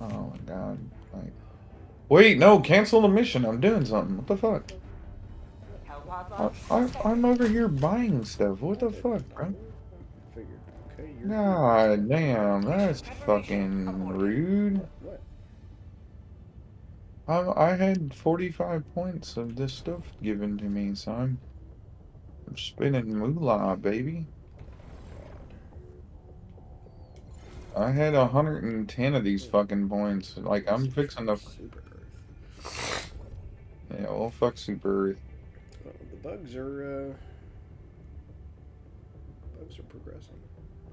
Oh my god. Like, wait, no, cancel the mission. I'm doing something. What the fuck? I, I, I'm over here buying stuff. What the fuck, bro? Figured. Okay, you're. God damn, that's fucking rude. I, I had 45 points of this stuff given to me, so I'm, I'm spinning moolah, baby. I had 110 of these fucking points. Like, I'm fixing the... Super Earth. Yeah, well, fuck Super Earth. Uh, the bugs are. Uh, bugs are progressing.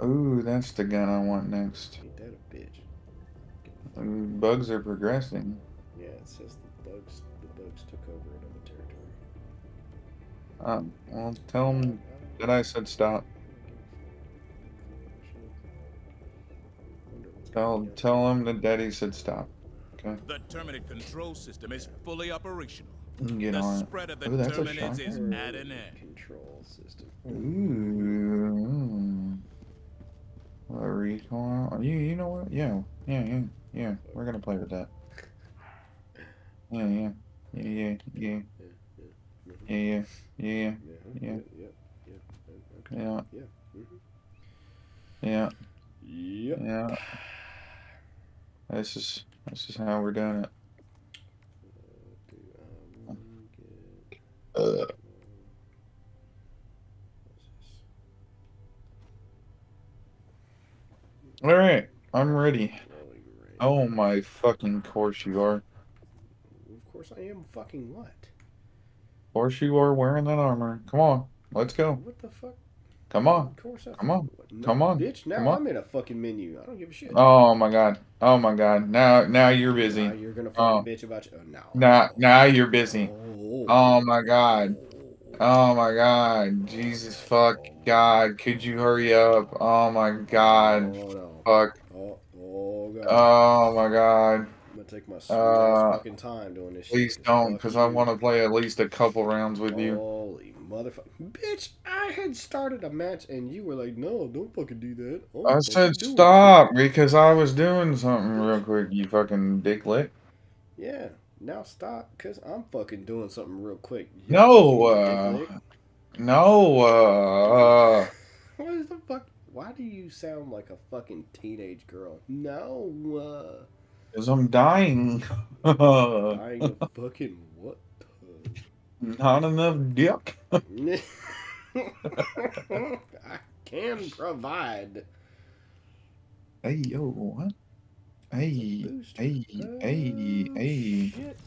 Ooh, that's the gun I want next. Ain't that a bitch? Bugs are progressing. Yeah, it says the bugs. The bugs took over another territory. Uh, well, tell them that I said stop. Tell, tell them that Daddy said stop. Okay? The Terminid control system is fully operational. Get the on spread of the Ooh, that's Terminids is at an end. Control system. Ooh. A recoil. Oh, you, you know what? Yeah, yeah, yeah, yeah. We're gonna play with that. Yeah, yeah, yeah, yeah, yeah, yeah, yeah, yeah, Yeah. Yeah. Yeah. Yeah. Okay. yeah, mm-hmm Yeah. mhm. yeah, Yep. yeah. This is this is how we're doing it. Uh, all right, I'm ready. Oh. Oh my fucking course you are. Of course I am. Fucking what? Of course you are wearing that armor. Come on, let's go. What the fuck? Come on. Of course I Come on. No, Come on. bitch. Now Come on. I'm in a fucking menu. I don't give a shit. Oh my god. Oh my god. Now now you're busy. Now you're gonna Oh. fucking bitch about you. Oh, no. Now now you're busy. Oh. Oh my god. Oh my god. Jesus fuck God. Could you hurry up? Oh my god. Oh, no. Fuck. Oh, oh god. Oh my god. I'm gonna take my uh, fucking time doing this Please shit. don't, because I want to play at least a couple rounds with you. Motherfucker. Bitch, I had started a match and you were like, no, don't fucking do that. I'm I said doing it." stop because I was doing something real quick, you fucking dick lick. Yeah, now stop because I'm fucking doing something real quick. You No, uh, no, uh, uh, What is the fuck? Why do you sound like a fucking teenage girl? No, because I'm dying. uh, ain't fucking? Not enough dick. I can provide. Hey, yo, what? Hey, Boost. hey, Oh, hey, hey. shit.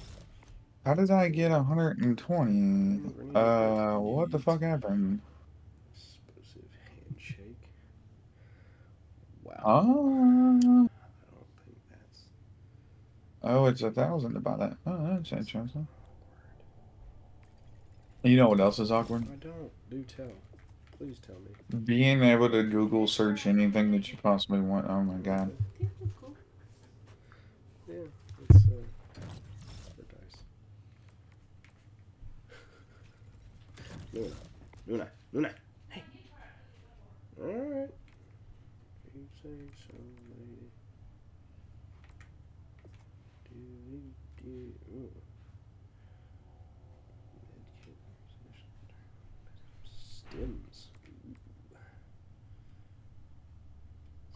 How did I get 120? Uh, what the fuck happened? Explosive handshake. Wow. I don't think that's oh, it's a thousand about that. Oh, that's interesting. You know what else is awkward? I don't. Do tell. Please tell me. Being able to Google search anything that you possibly want. Oh my god. Yeah, it's uh, paradise. Luna, Luna, Luna. Hey. All right. You say so, lady. Do, do, ooh. Medkit position. Stims. Ooh.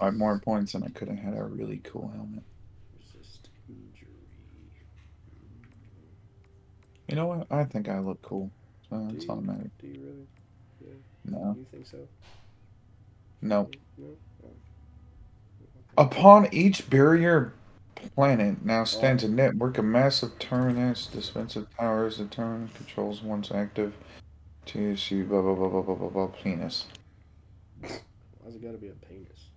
Five more points and I could have had a really cool helmet. Resist injury. You know what? I think I look cool. So Do that's you- matters. Do you really? Yeah. No. You think so? No. No. Oh. Upon each barrier planet now oh. stands a network of massive terminus, defensive towers. The terminus controls once active to see blah blah blah blah blah blah blah penis. Why's it gotta be a penis?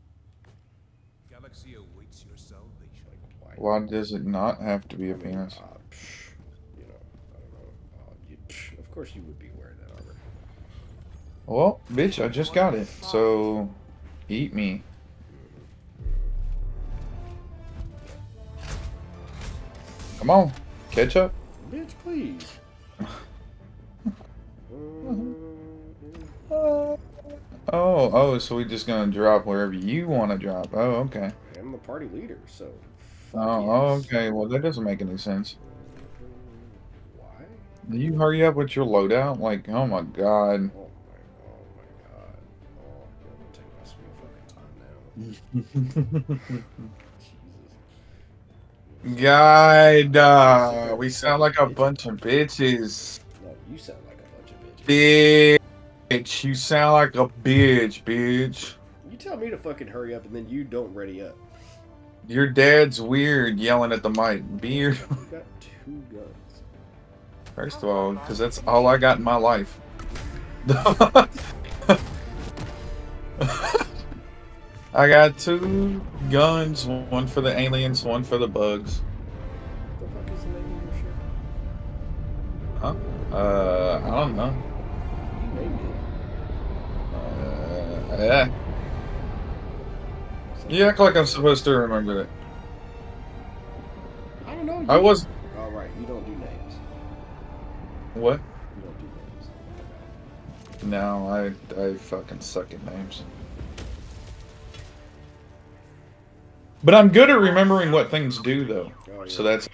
Galaxy awaits your salvation. Like, Why does it not have to be a I mean, penis? uh, psh, you know, I don't know. Uh, you, psh, of course you would be wearing that armor. Well, bitch, I just got it. So, eat me. Come on, catch up. Bitch, please. Oh, oh, so we're just gonna drop wherever you want to drop. Oh, okay. I'm the party leader, so Oh, yes. okay. Well, that doesn't make any sense. Why? Do you hurry up with your loadout? Like, oh my god. Oh my, oh my god. Oh, I'm gonna take my sweet fucking time now. Jesus. God, uh, we sound like a bunch of bitches. No, you sound like a bunch of bitches. Bitch, you sound like a bitch, bitch. You tell me to fucking hurry up and then you don't ready up. Your dad's weird yelling at the mic. Beard. Got two guns. First of all, because that's all I got in my life. I got two guns, one for the aliens, one for the bugs. What the fuck is the name of your ship? Huh? Uh, I don't know. You named it. Uh, yeah. You act like I'm supposed to remember it. I don't know. You... I was. Oh, right. You don't do names. What? You don't do names. No, I I fucking suck at names. But I'm good at remembering what things do, though. Oh, yeah. So that's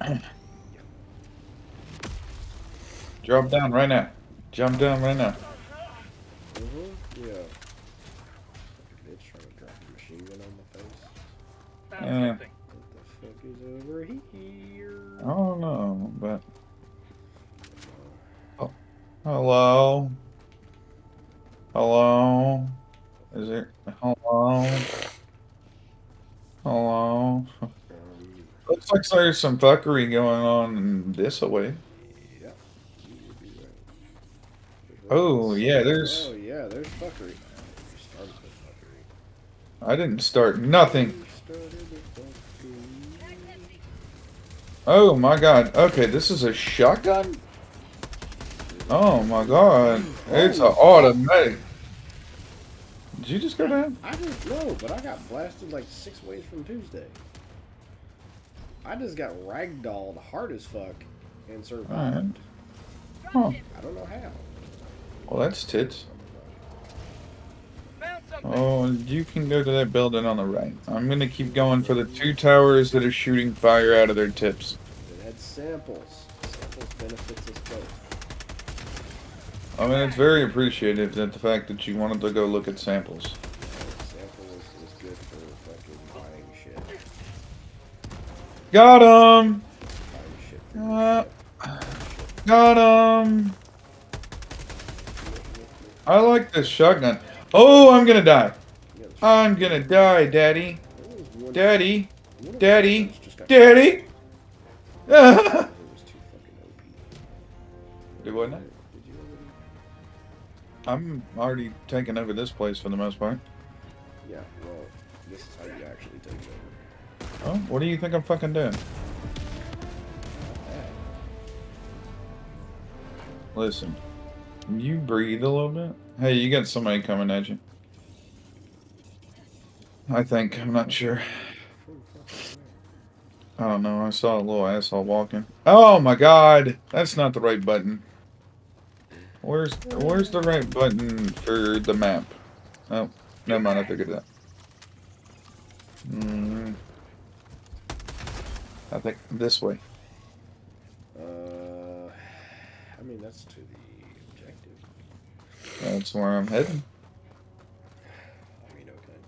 drop down right now. Jump down right now. Mhm, Yeah. Fucking bitch trying to drop a machine gun on my face. Yeah. What the fuck is over here? I don't know, but oh, hello, hello. Is it hello? Hello. Looks like there's some fuckery going on in this way. Oh, yeah, there's- Oh yeah, there's fuckery. You started the fuckery. I didn't start nothing. You started the fuckery. Oh my god. Okay, this is a shotgun? Oh my god. It's an automatic. Did you just go down? I didn't know, but I got blasted like six ways from Tuesday. I just got ragdolled hard as fuck and survived. Oh, I don't know how. Well, that's tits. Oh, you can go to that building on the right. I'm gonna keep going for the two towers that are shooting fire out of their tips. It had samples. Samples benefits us both. I mean, it's very appreciative that the fact that you wanted to go look at samples. Sample is, is good for fucking buying shit. Got him! Buying shit for Uh. Got him! I like this shotgun. Oh, I'm gonna die. I'm gonna die, Daddy. There was one- Daddy. one of my Daddy. Daddy. It was too. Do what now? Did you already? I'm already taking over this place for the most part. Yeah, well, this is how you actually take over. Oh, what do you think I'm fucking doing? Listen, you breathe a little bit? Hey, you got somebody coming at you. I think. I'm not sure. I don't know. I saw a little asshole walking. Oh my god! That's not the right button. Where's Where's the right button for the map? Oh, never mind. I figured that. Mm, I think this way. Uh, I mean, that's to the. That's where I'm heading. I mean, okay.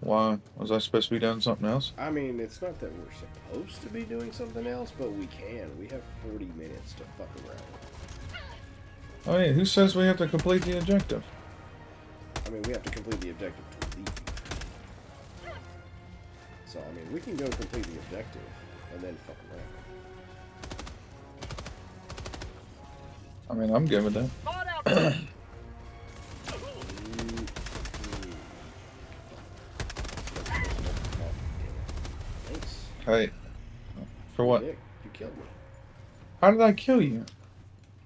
Why? Was I supposed to be doing something else? I mean, it's not that we're supposed to be doing something else, but we can. We have 40 minutes to fuck around. Oh yeah, who says we have to complete the objective? I mean, we have to complete the objective to leave. So, I mean, we can go complete the objective and then fuck around. I mean, I'm good with that. Spot out. Mm, Thanks. Hey, for what? Dick, you killed me. How did I kill you?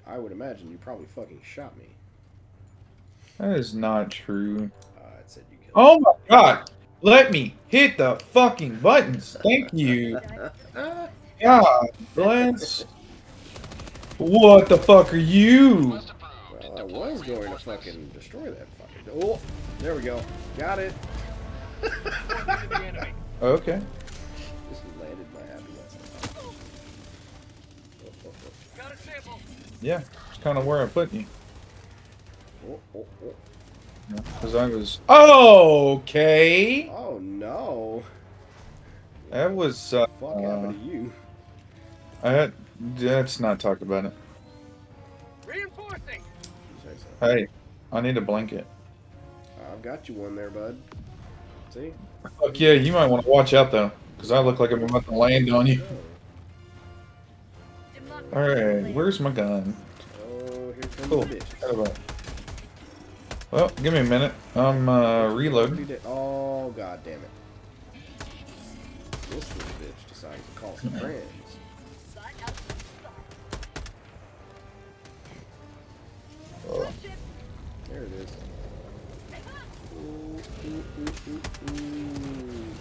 I would imagine you probably fucking shot me. That is not true. Uh, it said you killed Oh my god! Let me hit the fucking buttons. Thank you. Ah, God bless. What the fuck are you? well, I was going to fucking destroy that fucking. Oh, there we go. Got it. Okay. Yeah, it's kind of where I put you. oh. Oh, oh, oh. Because I was. Okay. Oh no. That was. Uh, Fuck happened to you? I had. Let's not talk about it. Reinforcing. You say so. Hey, I need a blanket. I've got you one there, bud. See? Fuck yeah, you might want to watch out though, because I look like I'm about to land on you. Oh, Alright, where's my gun? oh here comes Cool. the bitch. Well, give me a minute. I'm uh, reloading. Oh god damn it. This little bitch decides to call some friends. There it is. Ooh, ooh, ooh, ooh, ooh.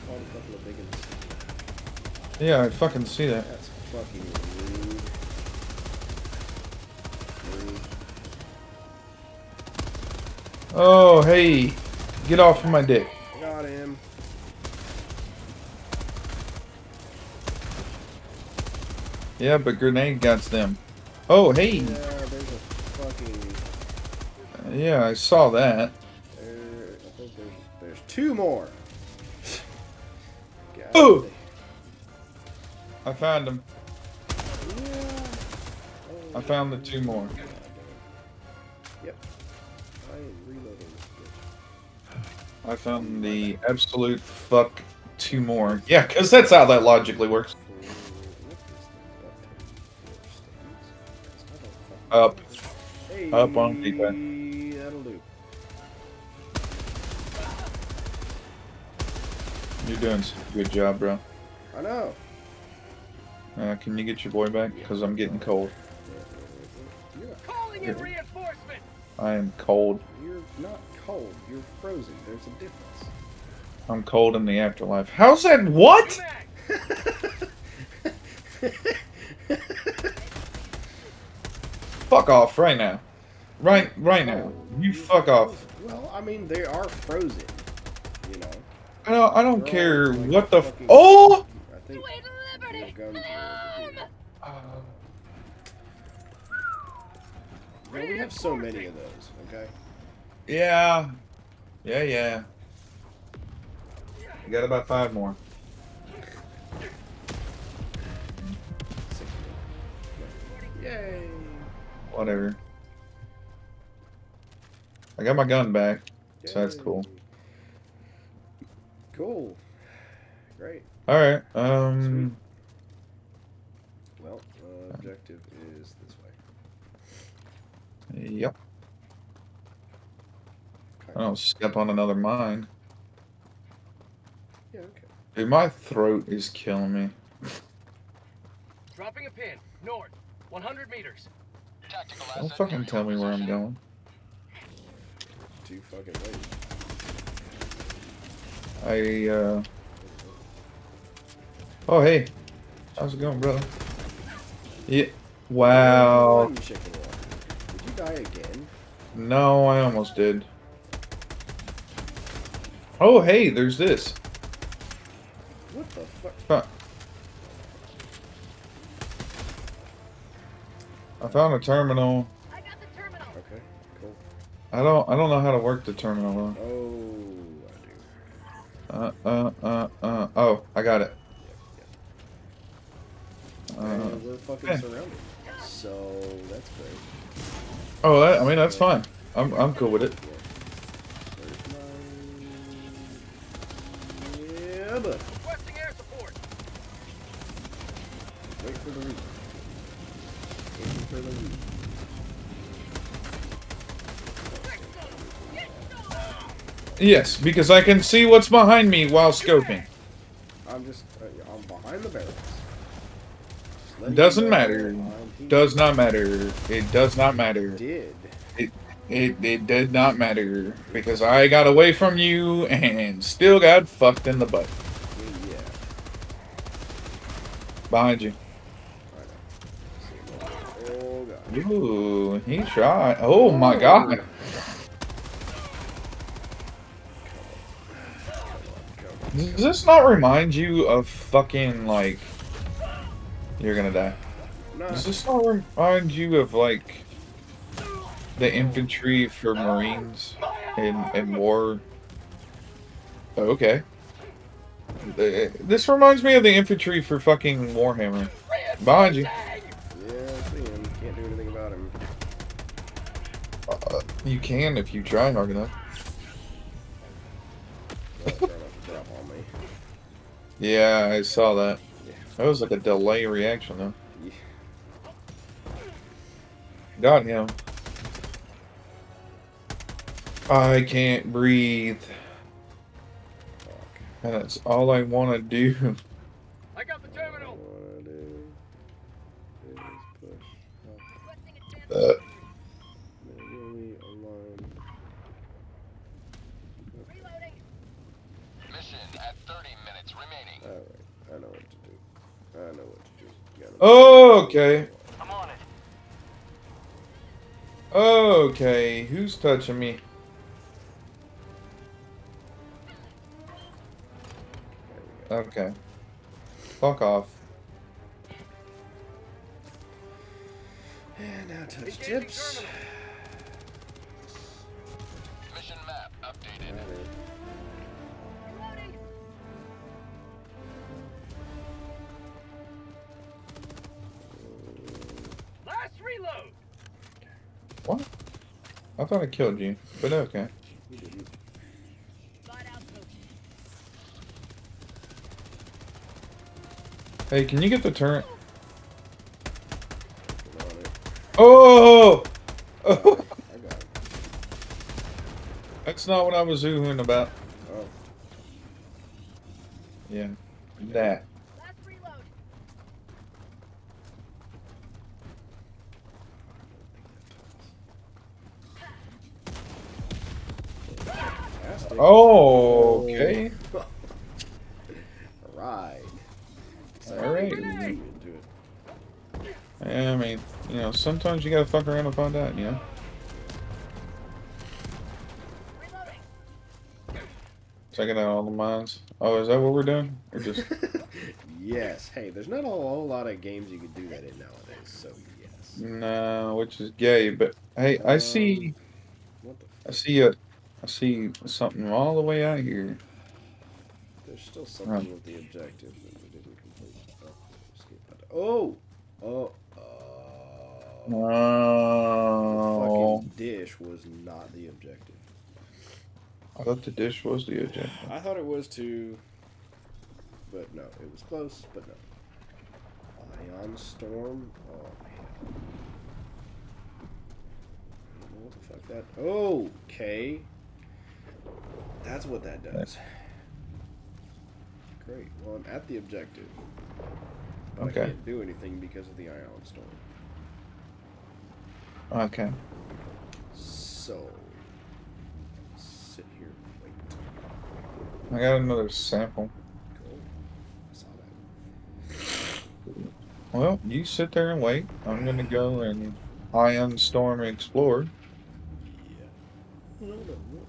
Caught a couple of big ones. Yeah, I fucking see that. That's fucking Oh, hey, get off of my dick. Got him. Yeah, but grenade got them. Oh, hey. Yeah, there's a fucking. Yeah, I saw that. There, I think there's, there's two more. Ooh. I found them. Yeah. I found the two more. Yep. I am reloading this bitch. I found the absolute fuck two more. Yeah, because that's how that logically works. For- what is the button for stings? I don't fucking- Up. Hey, Up on D-pad. That'll do. You're doing such a good job, bro. I know. Uh, can you get your boy back? Because I'm getting cold. You're, in reinforcements. I am cold. you're not cold. You're frozen. There's a difference. I'm cold in the afterlife. How's that? What? Fuck off right now. Right, right now. You fuck off. Well, I mean, they are frozen. You know. I don't. I don't They're care like, what the. F fucking- oh. I think Yeah, we have so many of those. Okay. yeah. Yeah, yeah. We got about five more. Yay. Whatever. I got my gun back, so that's cool. Cool. Great. All right. Um. Well, uh, objective is this way. Yep. Kind I don't step on another mine. Yeah, okay. Dude, my throat is killing me. Dropping a pin. North. 100 meters. Don't fucking tell me where I'm going. Too fucking late. I, uh... Oh, hey. How's it going, brother? Yeah. Wow. One chicken walker. Did you die again? No, I almost did. Oh, hey, there's this. What the fuck? Huh. I found a terminal. I got the terminal. Okay, cool. I don't. I don't know how to work the terminal. Oh, I do. Uh, uh, uh, uh. Oh, I got it. Uh, and we're fucking yeah. surrounded. So that's great. Oh, that, I mean that's fine. I'm I'm cool with it. Yeah, but Requesting air support. wait for the reap. Waiting for the reap. Yes, because I can see what's behind me while scoping. I'm just, uh, I'm behind the barrels. Just Doesn't you know matter. Does not matter. It does not matter. Did. It it did not matter because I got away from you and still got fucked in the butt. Yeah. Behind you. I know. Oh god. Ooh, he shot. Oh my god. Does this not remind you of fucking like you're gonna die? No, Does this not remind you of like the infantry for Marines in in war? Oh, okay. Uh, This reminds me of the infantry for fucking Warhammer. Behind you. yeah, I see him. Can't do anything about him. Uh, you can if you try hard enough. Well, try not to drop on me. Yeah, I saw that. That was like a delay reaction though. Yeah. Got him. I can't breathe. And that's all I want to do. I got the terminal. What I do is push up. Uh, Mission at 30 minutes remaining. Alright, I know what to do. I know what to do. Oh, okay. Okay, who's touching me? There we go. Okay. Fuck off. And now touch Engaging tips. Mission map updated. Got. Last reload. What? I thought I killed you, but okay. Hey, can you get the turret? Get on it. Oh! oh! I got it. That's not what I was oohing about. Oh, Yeah. That. Last reload. fantastic. Oh, okay. Alright. Alright. Into. Yeah, I mean, you know, sometimes you gotta fuck around and find out, you know? Checking out all the mines. Oh, is that what we're doing? Or just. yes. Hey, there's not a whole lot of games you could do that in nowadays, so yes. no, which is gay, but hey, I see. Um, the I see a. I see something all the way out here. There's still something Right. with the objective that we didn't complete. Oh, oh, oh, oh. The Oh. fucking dish was not the objective. I thought the dish was the objective. I thought it was too, but no, it was close, but no. Ion storm. Oh man. I don't know what the fuck that? Oh, okay. That's what that does. Great. Well, I'm at the objective. But Okay. I can't do anything because of the ion storm. Okay. So, sit here and wait. I got another sample. Cool. I saw that. Well, you sit there and wait. I'm gonna go and ion storm explore. Yeah. What the, what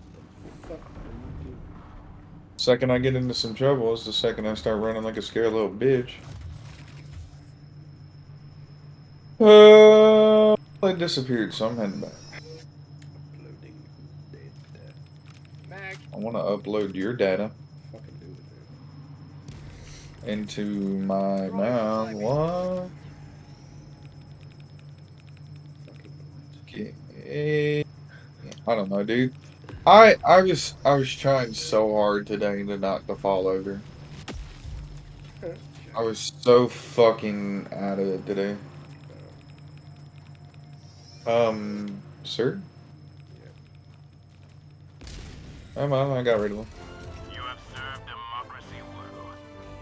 the fuck are you doing? Second I get into some trouble is the second I start running like a scared little bitch. Uh, it disappeared, so I'm heading back. I want to upload your data into my now. What? Okay. I don't know, dude. I I was I was trying so hard today to not to fall over. I was so fucking out of it today. Um, sir? Come on, I got rid of him. You have served democracy well.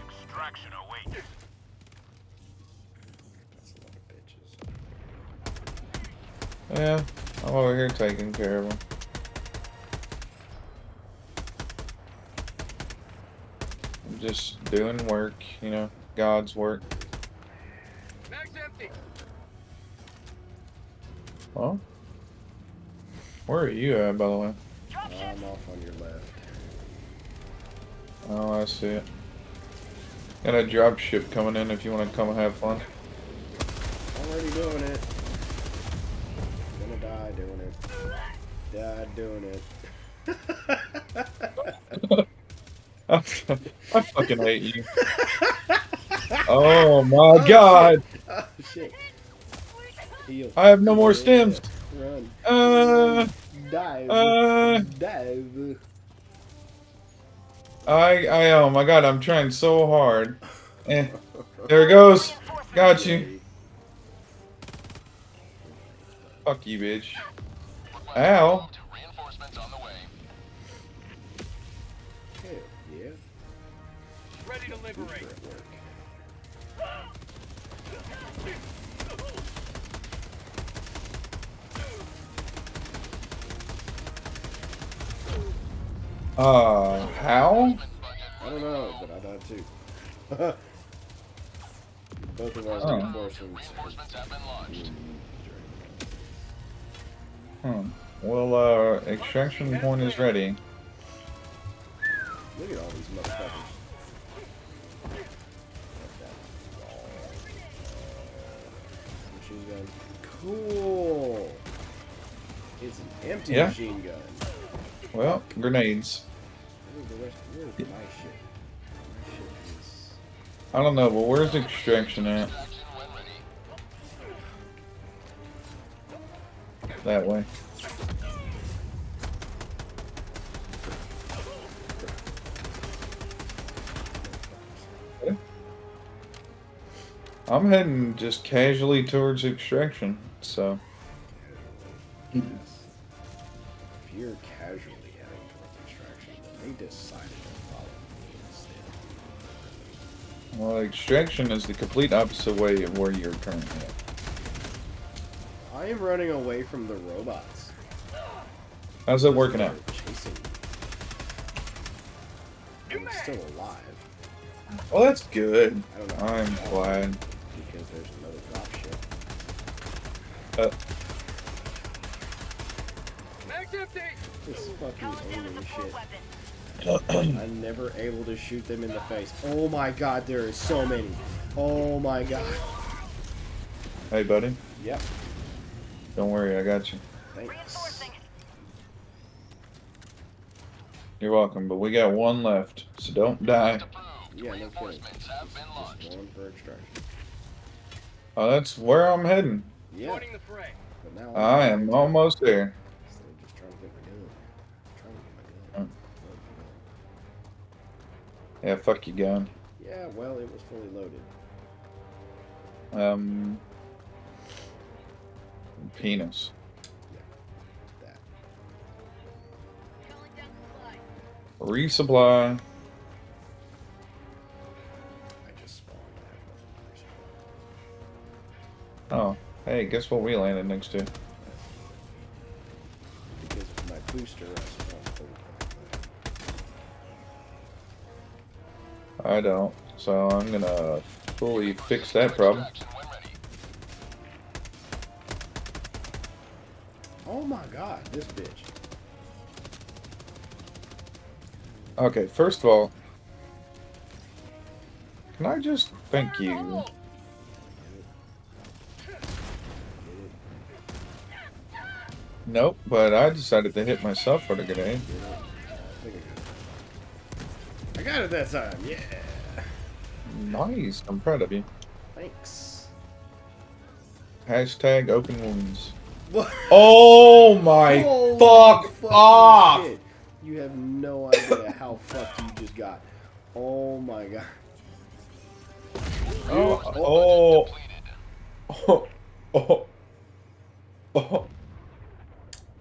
Extraction awaits. That's a lot of bitches. Yeah, I'm over here taking care of him. Just doing work, you know, God's work. Mag's empty. Well, where are you at, by the way? I'm off on your left. Oh, I see it. Got a drop ship coming in if you want to come and have fun. Already doing it. Gonna die doing it. Die doing it. I fucking hate you. Oh my god! oh shit. Heal. I have no more stims. Run. Uh, Dive. uh, Dive. I, I, oh my god, I'm trying so hard. Eh, there it goes. Got you. Fuck you, bitch. Ow. Liberate. work. Uh, how? I don't know, but I died too. Both of our Oh. reinforcements. Reinforcements have been launched. Hmm. Well, uh, extraction point is ready. Look at all these motherfuckers. Cool. It's an empty Yeah. machine gun. Well, grenades. Where's the rest? Where's my shit? My shit is. I don't know, but where's the extraction at? Action when ready. That way. I'm heading just casually towards extraction, so. If you're casually heading towards extraction, then they decided to follow me instead. Well, extraction is the complete opposite way of where you're currently at. I am running away from the robots. How's that working out? Chasing me. I'm still alive. Well, that's good. I don't know. I'm glad. Because there's another drop ship. Uh, Max empty. This fucking alien shit. I'm never able to shoot them in the face. Oh my god, there is so many. Oh my god. hey, buddy. Yep. Don't worry, I got you. Thanks. You're welcome, but we got one left, so don't die. Yeah, no kidding. Reinforcements have been Just going for extraction. Oh, that's where I'm heading. Yeah. The fray. But now I am almost there. Instead just trying to get my gun. Trying to get my gun. Yeah, fuck you, gun. Yeah, well, it was fully loaded. Um, penis. That. Resupply. I just spawned. I have nothing Oh, hey, guess what we landed next to? Because of my booster, I spawned 35. I don't. So I'm gonna fully fix that problem. Extraction when ready. Oh my god, this bitch. Okay, first of all, can I just thank you? Nope, but I decided to hit myself with a grenade. I got it. I got it that time, yeah. Nice, I'm proud of you. Thanks. Hashtag open wounds. What? Oh my Holy fuck fucking off! shit. You have no idea how fucked you just got. Oh my god. Oh, oh, Completed. Oh. oh, oh, oh,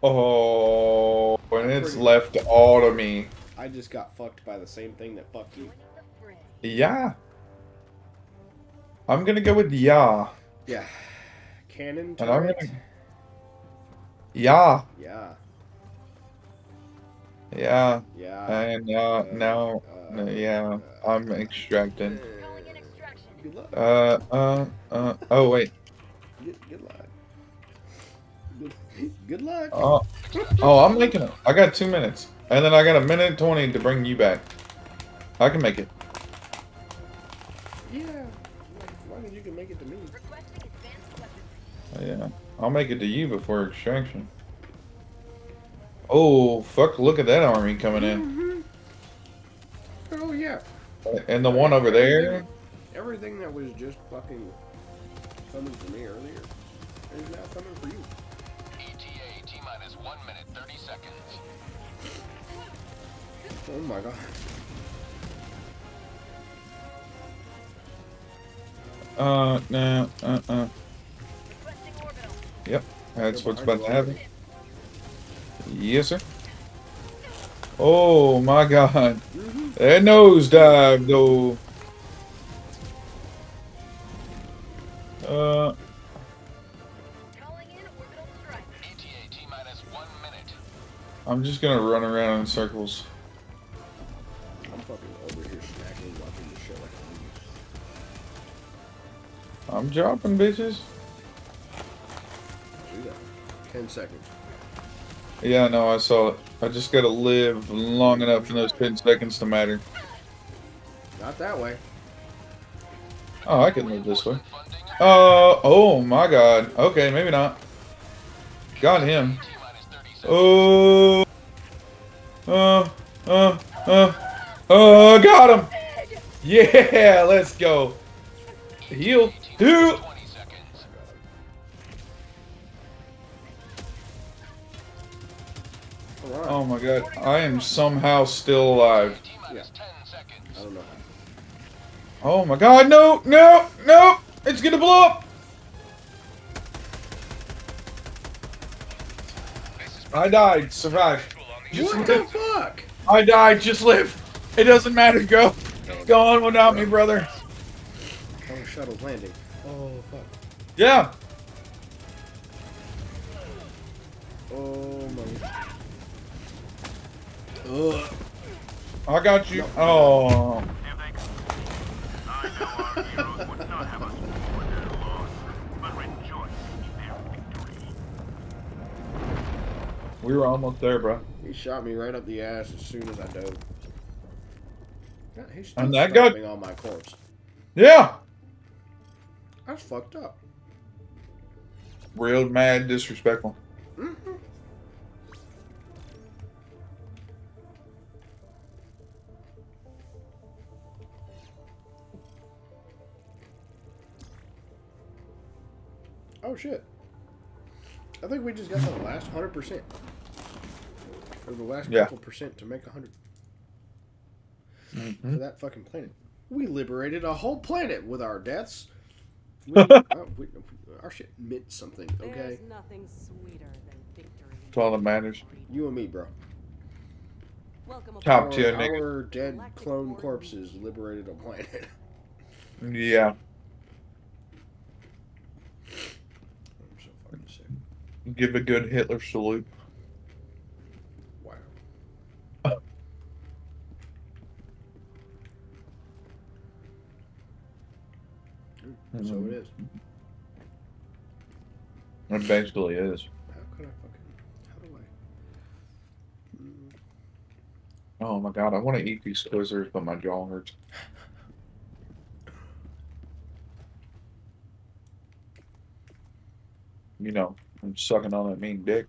oh, and it's left all to me. I just got fucked by the same thing that fucked you. Yeah. I'm gonna go with yeah. Yeah. Cannon And I'm turret? gonna. Yeah. Yeah. Yeah. Yeah. And uh, now, Uh, yeah, I'm extracting. Uh, uh, uh. Oh wait. Good, good luck. Good Good luck. Oh, oh, I'm making it. I got two minutes, and then I got a minute twenty to bring you back. I can make it. yeah. As long as you can make it to me. Requesting advanced weapons. Oh, yeah, I'll make it to you before extraction. Oh, fuck! Look at that army coming in, mm-hmm. Oh yeah. and the one over there. Everything that was just fucking coming for me earlier is now coming for you. Oh my god. Uh, no, uh, uh. Yep, that's what's about to happen. Yes, sir. Oh my god. That nosedive, though. Uh, Calling in orbital strike. ETA T minus 1 minute. I'm just gonna run around in circles. I'm dropping bitches. Do that. Ten seconds. Yeah, no, I saw it. I just gotta live long enough for those 10 seconds to matter. Not that way. Oh, I can live this way. Funding Uh, oh my god. Okay, maybe not. Got him. T minus 30. Oh. Uh, uh, uh. Uh, got him. Yeah, let's go. Heal. Heal. 20 seconds. Oh my god. I am somehow still alive. T minus 10 seconds. I don't know. Oh my god, no, no, no! It's gonna blow up! I died, survived. Just What the fuck? I died, just live. It doesn't matter, go. Go on without me, brother. Oh, shuttle's landing. Oh, fuck. Yeah. Oh, my. Ugh. I got you. Oh. If they... I know our heroes would not have us mourn their loss, but rejoice in their victory. We were almost there, bro. He shot me right up the ass as soon as I dove. God, He's still And that got- stomping on my corpse. Yeah. That's fucked up. Real mad disrespectful. Mm-hmm. Oh shit. I think we just got the last hundred percent. Or the last Yeah. couple percent to make a 100 Mhm. for that fucking planet. We liberated a whole planet with our deaths. We, uh, we, our shit meant something, okay? There's nothing sweeter than victory. That's all that matters. You and me, bro. Welcome Top aboard. tier our, nigga. our dead clone corpses liberated a planet. Yeah. I'm so fucking sick. Give a good Hitler salute. Mm, So it is. It basically is. How could I fucking? How do I? Mm, Oh my god, I want to eat these Twizzlers, but my jaw hurts. You know, I'm sucking on that mean dick.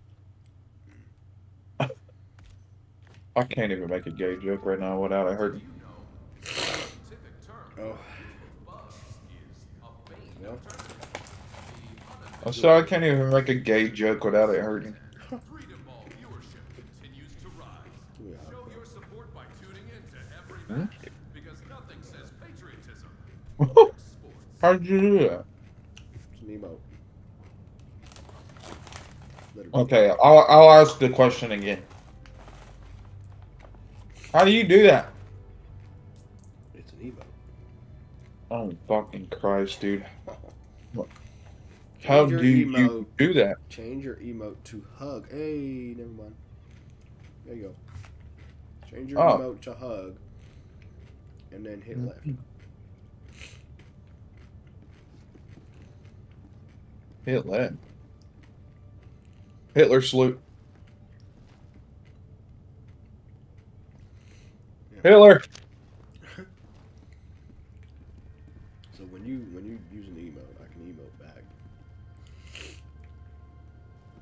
I can't even make a gay joke right now without it hurting. Oh. Well, I'm sorry, I can't even make a gay joke without it hurting. Freedom Ball viewership continues to rise. yeah. Show your support by tuning in to every Hmm? match, because nothing says patriotism. Sports. How'd you do that? It's an emote. Let it Okay, I'll, I'll ask the question again. How do you do that? It's an emote. Oh fucking Christ, dude. How Change your do you do that? Change your emote to hug. Hey, never mind. There you go. Change your Oh. emote to hug. And then hit mm-hmm. left. Hit left. Hitler salute. Hitler.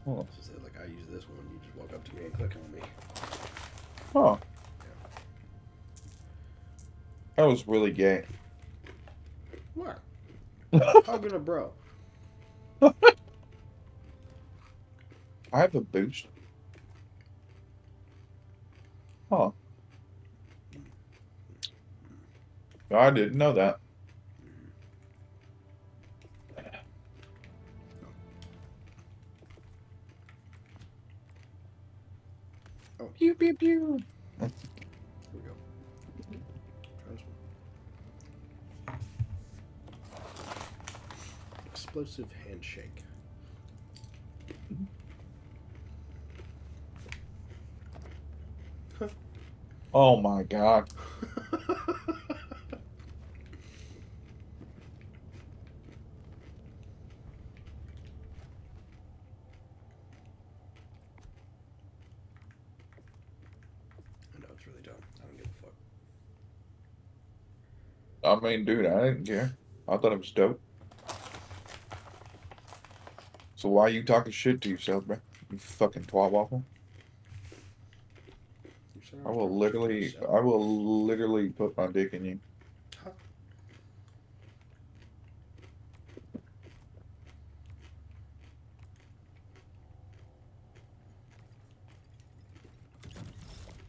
Oh. So say like I use this one, you just walk up to me and click on me. Oh. That was really gay. What? Hugging a bro. I have a boost. Huh. I didn't know that. Pew pew pew. Here we go. Try this one. Explosive handshake. Oh my god. I know it's really dumb. I don't give a fuck. I mean, dude, I didn't care. I thought it was dope. So why are you talking shit to yourself, bro? You fucking twat waffle. I will literally. I will literally put my dick in you.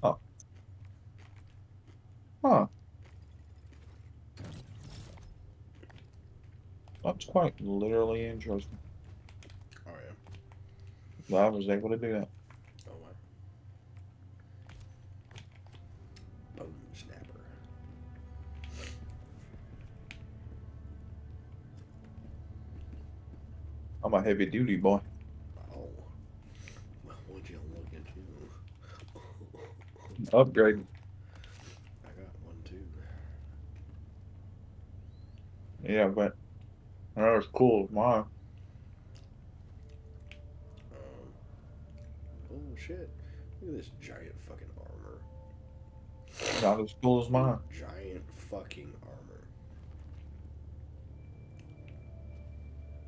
Huh? Huh. That's quite literally interesting. Oh yeah. That I was able to do that. Oh wow. Boom snapper. I'm a heavy duty boy. Oh. Well, what'd you look into? Upgrade. I got one too. Yeah, but that was cool as mine. Um. Oh shit! Look at this giant fucking armor. Not as cool as mine. Giant fucking armor.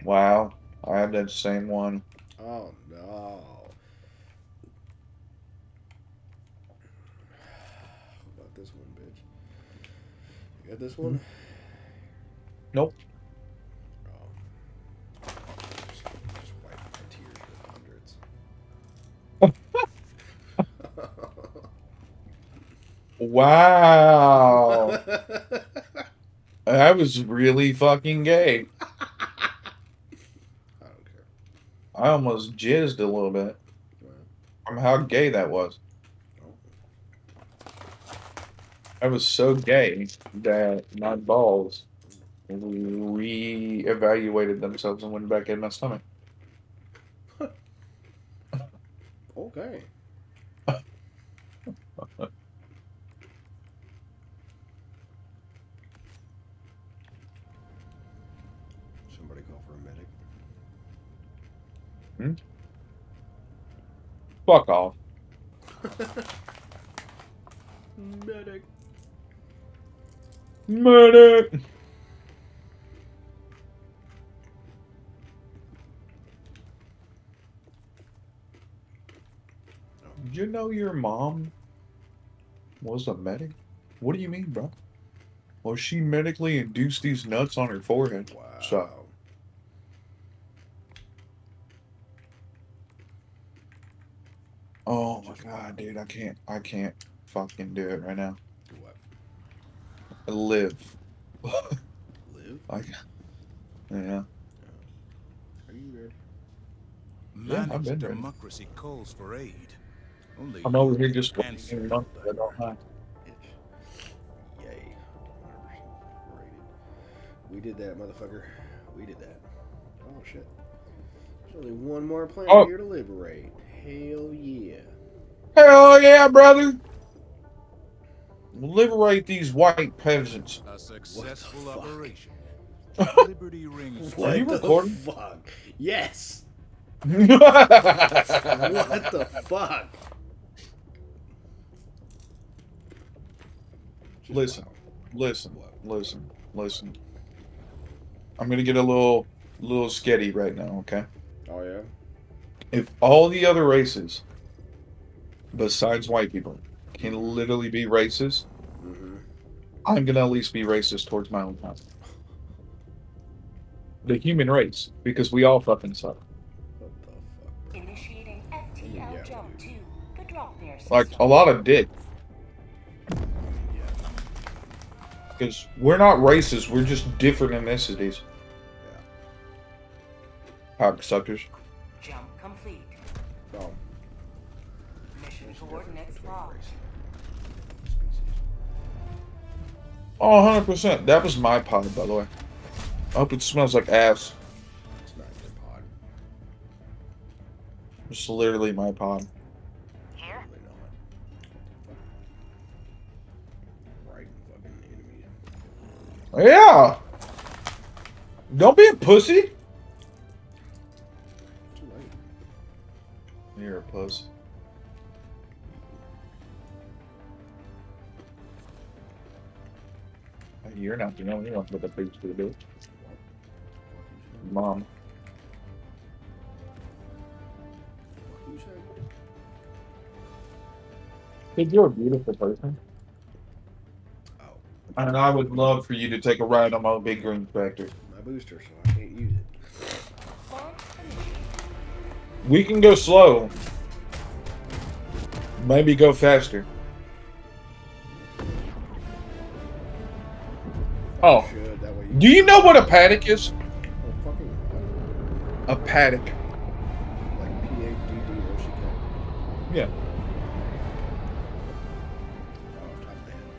Wow. I have that same one. Oh no. What about this one, bitch? You got this one? Nope. Wow. that was really fucking gay. I don't care. I almost jizzed a little bit from how gay that was. oh. That was so gay that my balls re-evaluated themselves and went back in my stomach. Okay. Fuck off. Medic. Medic. Did you know your mom was a medic? What do you mean, bro? Well, she medically induced these nuts on her forehead. Wow. So, oh my god, dude, I can't, I can't fucking do it right now. What? Live. Live? I, yeah. Oh. Are you ready? Yeah, I've Managed been ready. democracy calls for aid. Only I'm over here just Answer waiting in months I don't have. Yay. We did that, motherfucker. We did that. Oh, shit. There's only one more planet Oh. here to liberate. Hell yeah. Hell yeah, brother! Liberate these white peasants. a successful fuck? operation. Liberty rings Are you What the recording? fuck? Yes! What the fuck? Just Listen. wow. listen, listen, listen. I'm gonna get a little, little sketty right now. Okay. Oh yeah. If all the other races, besides white people, can literally be racist, Mm-hmm. I'm gonna at least be racist towards my own kind. The human race, because we all fucking suck. What the fuck? bro? Initiating Yeah. Jump to the drop bear Like a lot of dick. Because we're not racist, we're just different ethnicities. Cocksuckers. Oh, 100%. That was my pod, by the way. I hope it smells like ass. It's not your pod. It's literally my pod. Here. Really not. Right fucking enemy. Yeah! Don't be a pussy! You're a puss. You're not the only one with a big to do. Mom. Who said? Kid, you're a beautiful person. Oh, And I would love for you to take a ride on my big green tractor. my booster, so I can't use it. We can go slow. Maybe go faster. Oh, Should that way you do you know what a paddock is? oh, fucking what? A paddock. like P A D D O C K. Yeah. Oh, off the top of my head.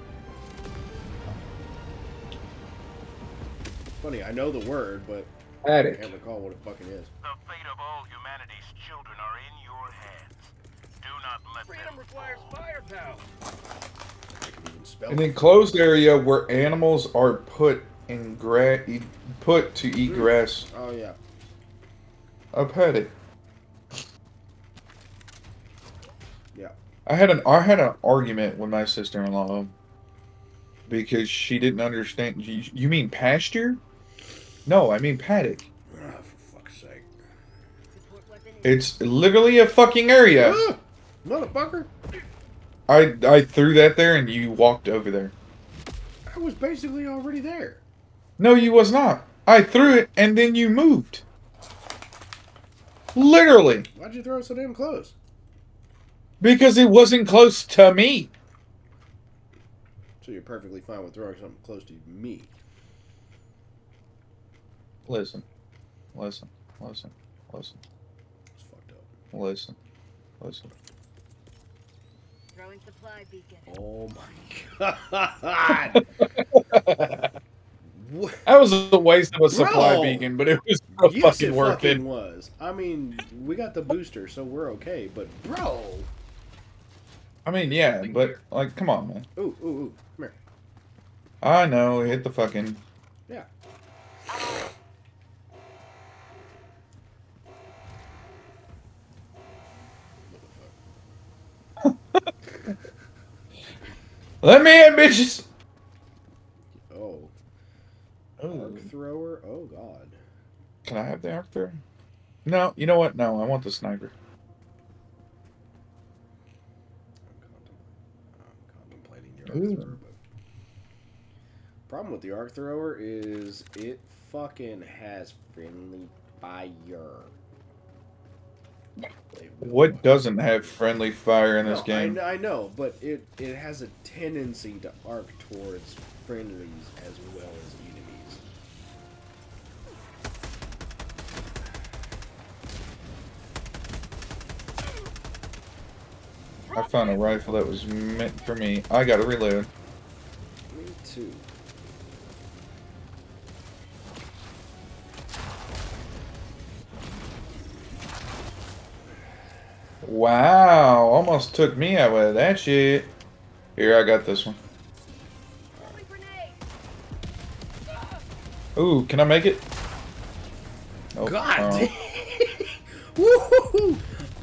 Funny, I know the word, but I can't recall what it fucking is. The fate of all humanity's children are in your hands. Do not let Freedom them requires firepower. I can even spell An enclosed area where animals are put in gra- put to eat grass. Oh yeah. A paddock. Yeah. I had an I had an argument with my sister-in-law because she didn't understand. You, you mean pasture? No, I mean paddock. Ah, for fuck's sake. Support weapon is It's literally a fucking area. Ah, motherfucker! I I threw that there and you walked over there. I was basically already there. No, you was not. I threw it and then you moved. Literally, Why'd you throw it so damn close? because it wasn't close to me. So you're perfectly fine with throwing something close to me. Listen, listen, listen, listen, It's fucked up. listen, listen. Throwing supply beacon. Oh my god! That was a waste of a supply Bro! beacon, but it was so Yes, fucking it worth fucking it. was. I mean, we got the booster, so we're okay. But bro, I mean, yeah, but like, come on, man. ooh, ooh, ooh, come here. I know, hit the fucking. Let me in, bitches. Oh, Ooh. arc thrower. Oh god. Can I have the arc thrower? No, you know what? No, I want the sniper. I'm, contemplating your arc thrower, but problem with the arc thrower is it fucking has friendly fire. What doesn't have friendly fire in this No, game? I, I know, but it it has a tendency to arc towards friendlies as well as enemies. I found a rifle that was meant for me. I gotta reload. Me too. Wow, almost took me out with that shit. Here, I got this one. Ooh, can I make it? Oh, God oh.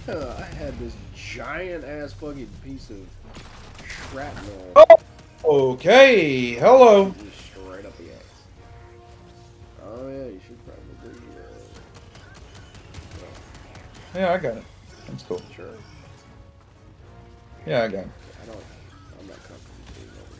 Uh, I had this giant ass fucking piece of shrapnel Oh, okay, hello. straight up the ass. Oh yeah, you should probably. Uh, Yeah, I got it. That's cool. sure. Yeah, I got it. I don't. I'm not comfortable being over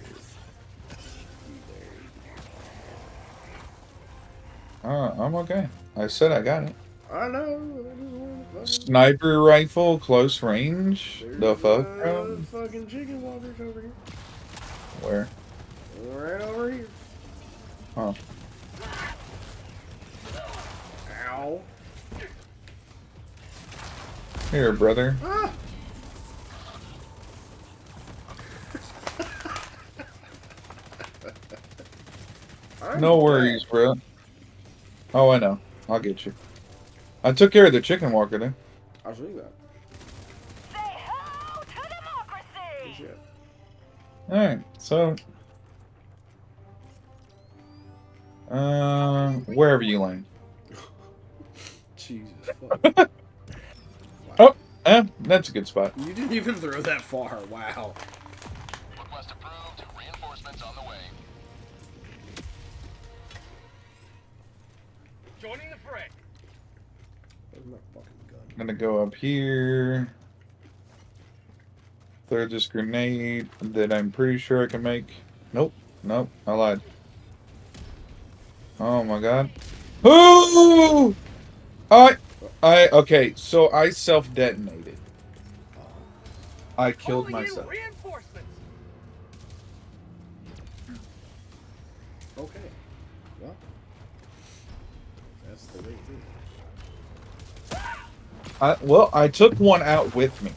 here. Uh, I'm okay. I said I got it. I know. I just wanted to fucking- Sniper rifle, close range. There's, The fuck? bro? fucking chicken walkers over here. Where? Right over here. Oh. Ow. Here, brother. Ah! No worries, bro. Oh, I know. I'll get you. I took care of the chicken walker then. I'll show you that. Say hello to democracy! Shit. Alright, so. Uh, wherever you land. Jesus fuck. eh, that's a good spot. you didn't even throw that far. Wow. Request approved. Reinforcements on the way. Joining the fray. Where's my fucking gun? I'm gonna go up here. Throw this grenade that I'm pretty sure I can make. Nope, nope, I lied. Oh my god. Ooh! I, I, okay, so I self detonated. I killed Calling myself. Reinforcements. Okay. Well. That's the way it is. I, well, I took one out with me.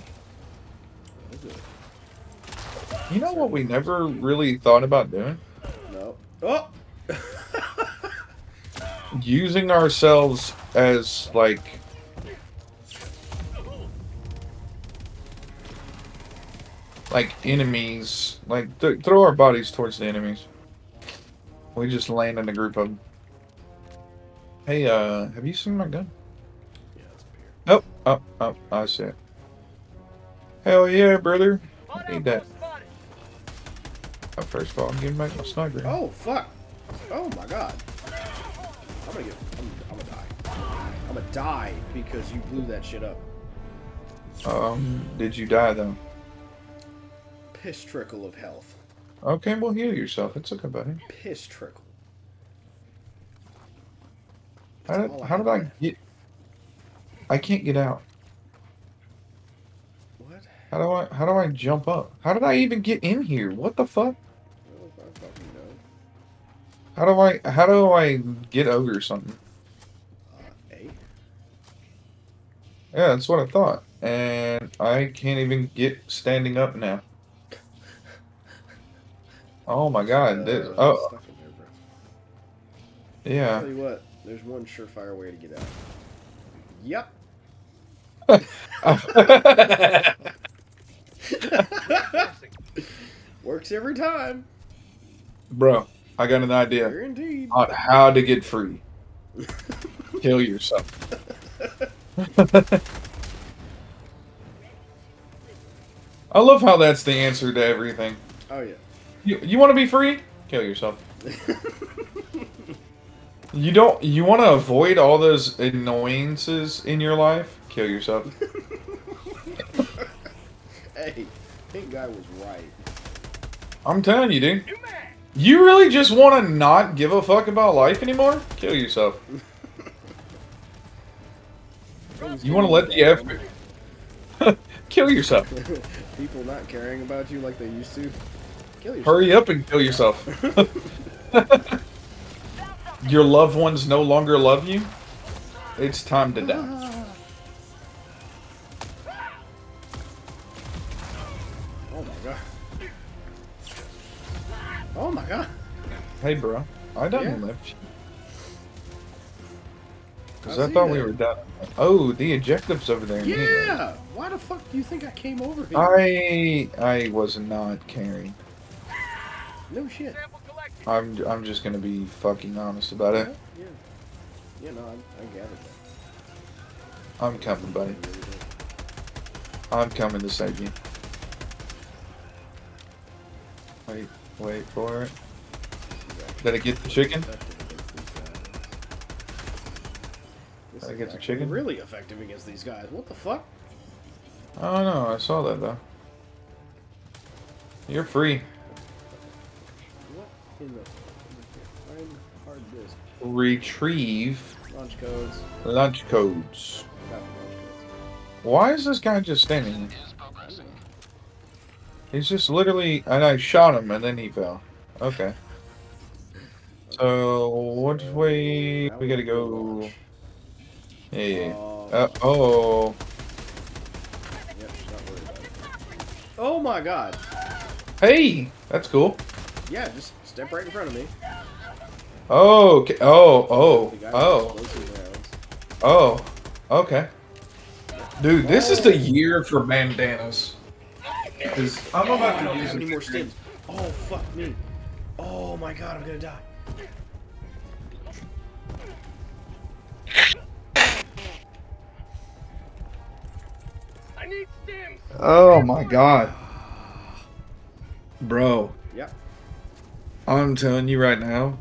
You know what we never really thought about doing? No. Oh! Using ourselves as, like, like enemies, like th- throw our bodies towards the enemies. We just land in a group of them. Hey, uh, have you seen my gun? yeah, it's a beer. Oh, oh, oh, I see it. Hell yeah, brother. I need that. Spotted. Uh, first of all, I'm getting back my sniper. Oh, fuck. Oh, my God. I'm gonna get. I'm, I'm gonna die. I'm gonna die because you blew that shit up. Um, did you die though? Piss trickle of health. Okay, well heal yourself. It's okay, buddy. Piss trickle. How did, how did I get? I can't get out. What? How do I? How do I jump up? How did I even get in here? What the fuck? I fucking know. How do I? How do I get over something? Uh, A? Yeah, that's what I thought. And I can't even get standing up now. Oh my god. Uh, oh, there, bro. yeah. Tell you what, there's one surefire way to get out. Yep. Works every time. Bro, I got an idea Guaranteed. on how to get free. Kill yourself. I love how that's the answer to everything. Oh yeah. You, you want to be free? Kill yourself. You don't. You want to avoid all those annoyances in your life? Kill yourself. hey, pink guy was right. I'm telling you, dude. You really just want to not give a fuck about life anymore? Kill yourself. You want to let the effort. kill yourself. People not caring about you like they used to. Kill yourself. Hurry up and kill yourself. Your loved ones no longer love you. It's time to die. Oh my god. Oh my god. Hey, bro. I done Yeah. left you. Because I I thought we were done. Oh, the objective's over there. anyway. Yeah. Why the fuck do you think I came over here? I I was not caring. No shit. I'm I'm just gonna be fucking honest about it. Yeah. Yeah. No, I, I gathered that. I'm coming, buddy. I'm coming to save you. Wait, wait for it. Did I get the chicken? This Did I get the chicken? Really effective against these guys. What the fuck? Oh no, I saw that though. You're free. What in the find hard disk? Retrieve Launch codes. lunch codes. Launch codes. Why is this guy just standing? here? Is progressing. He's just literally, and I shot him and then he fell. Okay. So which way we gotta go? Yeah. yeah. Oh, Uh, oh. yep, not worried about it. Oh my god. Hey, that's cool. Yeah, just step right in front of me. Oh. Okay. Oh. Oh. The guy with Oh. Oh. Okay. Dude, this is the oh. year for bandanas. 'Cause I'm about to oh, don't use any more it. stims. Oh fuck me. Oh my god, I'm gonna die. I need stims. Oh my god. Bro. I'm telling you right now,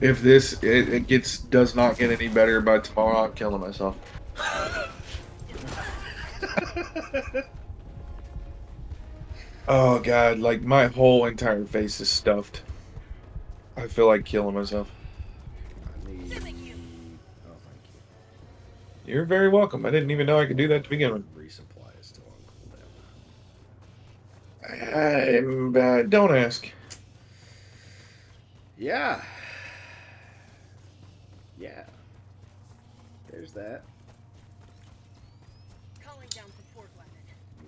if this it, it gets does not get any better by tomorrow, I'm killing myself. oh god, like my whole entire face is stuffed. I feel like killing myself. Need. Oh, thank You're very welcome. I didn't even know I could do that to begin with. Resupply is still on cooldown. I'm, uh, don't ask. Yeah. Yeah. There's that. Calling down support weapon.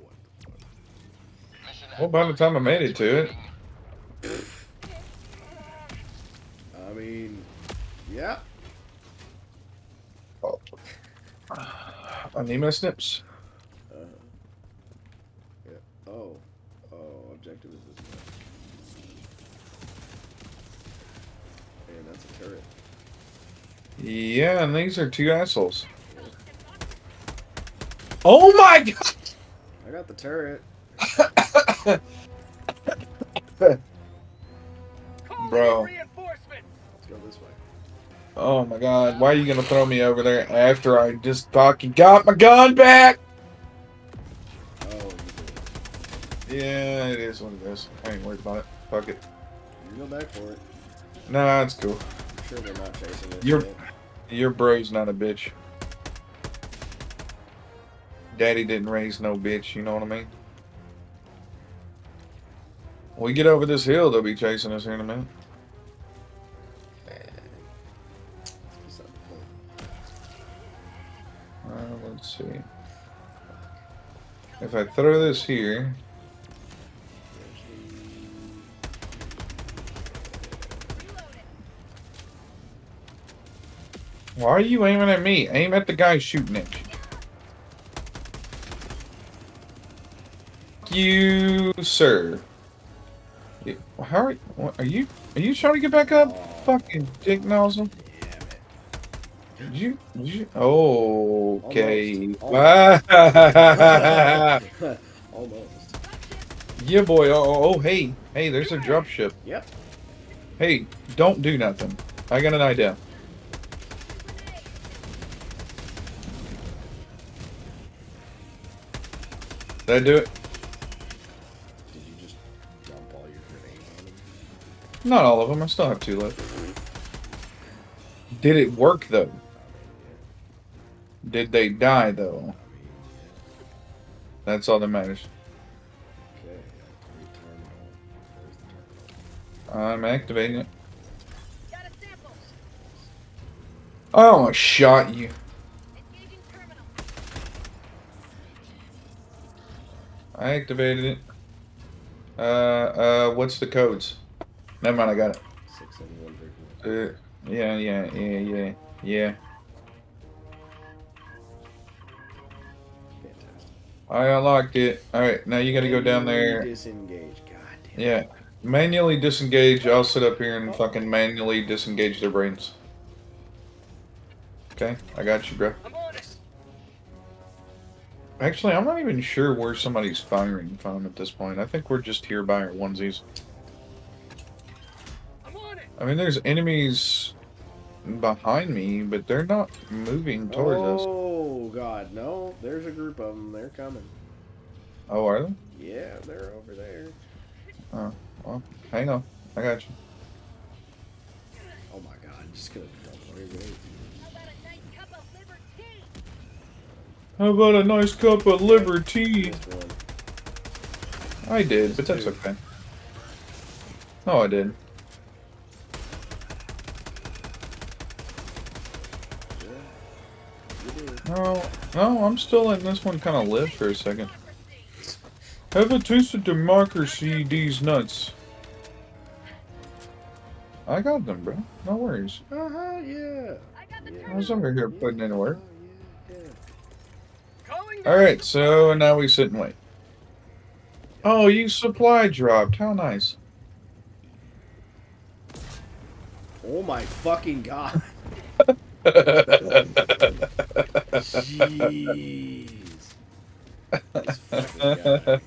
What the fuck? Mission Well, by the time I made it to it, I mean, yeah. Oh. I need my snips. Uh, yeah. Oh. Oh, objective is this way. Man, that's a turret. Yeah, and these are two assholes. Oh my god! I got the turret. Bro. Let's go this way. Oh my god, why are you gonna throw me over there after I just fucking got my gun back? Oh. Yeah, it is what it is. I ain't worried about it. Fuck it. You go back for it. Nah, it's cool. I'm sure they're not chasing it. You're- yet. Your bro's not a bitch. Daddy didn't raise no bitch, you know what I mean? We get over this hill, they'll be chasing us here in a minute. Uh, let's see. If I throw this here, why are you aiming at me? Aim at the guy shooting at you. You, sir. How are, are you? Are you trying to get back up? Fucking dick nozzle. Yeah. Did you? Did you? Oh, okay. Almost. yeah, Almost. boy. Oh, oh, oh, hey, hey. There's a drop ship. Yep. Hey, don't do nothing. I got an idea. Did I do it? Did you just dump all your grenades on him? Not all of them. I still have two left. Did it work though? Did they die though? That's all that matters. Okay. Activate terminal. Where's the terminal? I'm activating it. Sample. Oh, I almost shot you. Engaging terminal. I activated it. Uh, uh, what's the codes? Never mind, I got it. Six seven one three four. Uh, yeah, yeah, yeah, yeah, yeah. Fantastic. I unlocked it. All right, now you got to go down there. Disengage. God damn. Yeah, manually disengage. I'll sit up here and fucking manually disengage their brains. Okay, I got you, bro. I'm on it. Actually, I'm not even sure where somebody's firing from at this point. I think we're just here by our onesies. I'm on it. I mean, there's enemies behind me, but they're not moving towards us. Oh god, no! There's a group of them. They're coming. Oh, are they? Yeah, they're over there. Oh, well, hang on. I got you. Oh my god, I'm just gonna double everything. How about a nice cup of liver tea? How about a nice cup of liberty? I did, but that's okay. Oh, I did. No, no, I'm still letting this one kind of live for a second. Have a taste of democracy, these nuts. I got them, bro. No worries. Uh huh, yeah. I got the I was over here putting in work. Oh, yeah, yeah. Calling Alright, so now we sit and wait. Oh, you supply dropped. How nice. Oh my fucking god. Jeez. This fucking guy.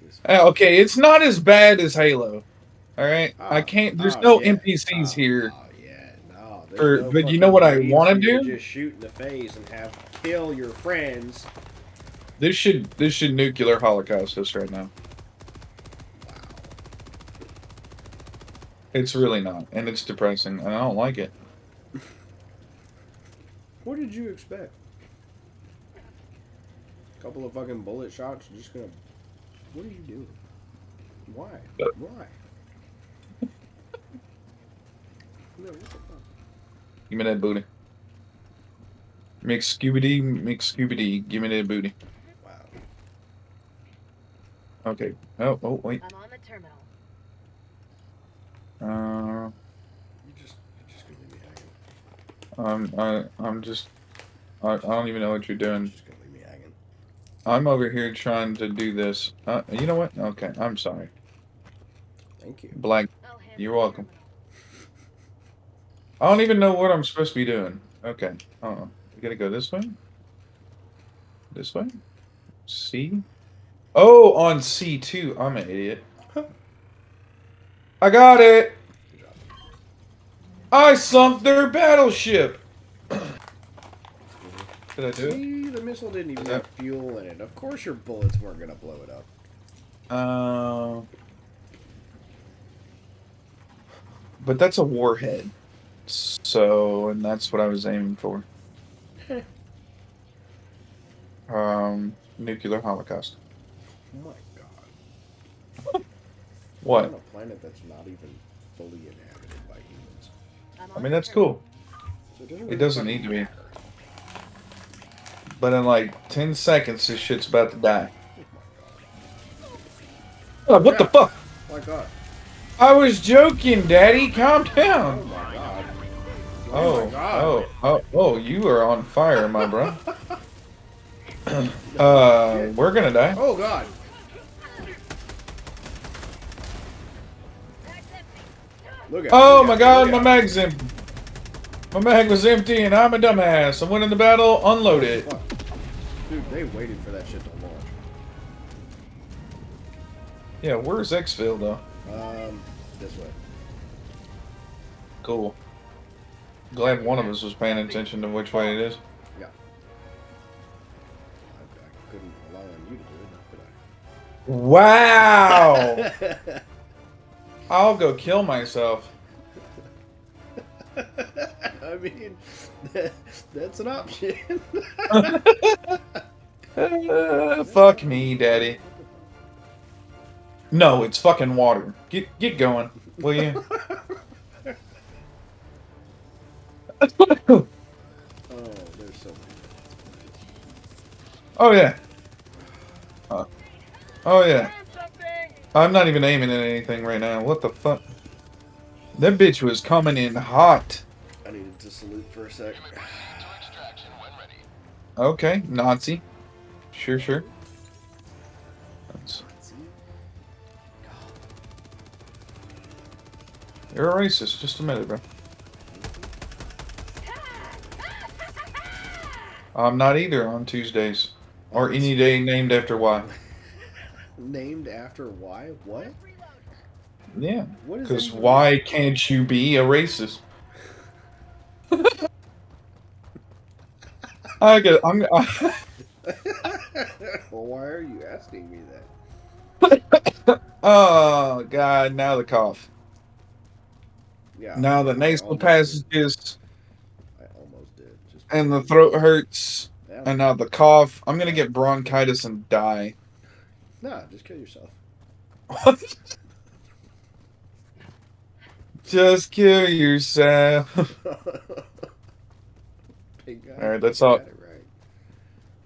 This- Eh, okay, it's not as bad as Halo. Alright? I Oh, can't. There's oh, no yeah. NPCs Oh, ah, here. Oh no. But you know what I wanna do? Just shoot in the face and have kill your friends. This should this should nuclear holocaust us right now. Wow. It's really not, and it's depressing, and I don't like it. What did you expect? A couple of fucking bullet shots, just gonna. What are you doing? Why? Why? no, what the fuck? Give me that booty. Mix Scooby mix Scooby give me that booty. Wow. Okay. Oh, oh, wait. I'm on the terminal. Uh, You just, you're just gonna leave me hanging. um, I, I'm just, I, I don't even know what you're doing. You're just gonna leave me hanging. I'm over here trying to do this. Uh, you know what? Okay, I'm sorry. Thank you. Black. You're the welcome. I don't even know what I'm supposed to be doing. Okay. Uh-uh. We gotta go this way? This way? C? Oh, on C2. I'm an idiot. I got it! I sunk their battleship! Did I do it? See, the missile didn't even have fuel in it. Of course, your bullets weren't gonna blow it up. Uh, but that's a warhead. So, and that's what I was aiming for. um, nuclear holocaust. Oh my god. What? On a planet that's not even fully inhabited by humans. I'm I on mean, that's cool. So it doesn't, It doesn't need to be. But in like 10 seconds, this shit's about to die. Oh my god. Oh, what the Yeah. fuck? My god. I was joking, Daddy. Calm Oh down. my god. Oh, Oh, my god. oh, oh, oh, you are on fire, my bro. uh, we're gonna die. Oh god. Look at Oh look my god, my at- mag's empty. My mag was empty and I'm a dumbass. I went in the battle, unload it. Dude, they waited for that shit to launch. Yeah, where's exfil though? Um, this way. Cool. Glad one of us was paying attention to which way it is. Yeah. I, I couldn't rely on you to do Wow! it, could I? Wow! I'll go kill myself. I? I mean, that, that's an option. Uh, fuck me, Daddy. No, it's fucking water. Get get going, will you? Oh, there's so many. oh yeah. Uh, oh yeah. I'm not even aiming at anything right now. What the fuck? That bitch was coming in hot. I needed to salute for a sec. Proceed to extraction when ready. Okay, Nazi. Sure, sure. That's, you're a racist. Just a minute, bro. I'm not either on Tuesdays or any day named after Y. Named after why? What? Yeah, What is because why can't you be a racist? I get. I'm. well, why are you asking me that? oh God! Now the cough. Yeah. Now the I nasal passages did. I almost did. Just and the throat hurts, yeah. and now the cough. I'm gonna get bronchitis and die. Nah, just kill yourself. Just kill yourself. Pink guy, All right, that's you all- got it right.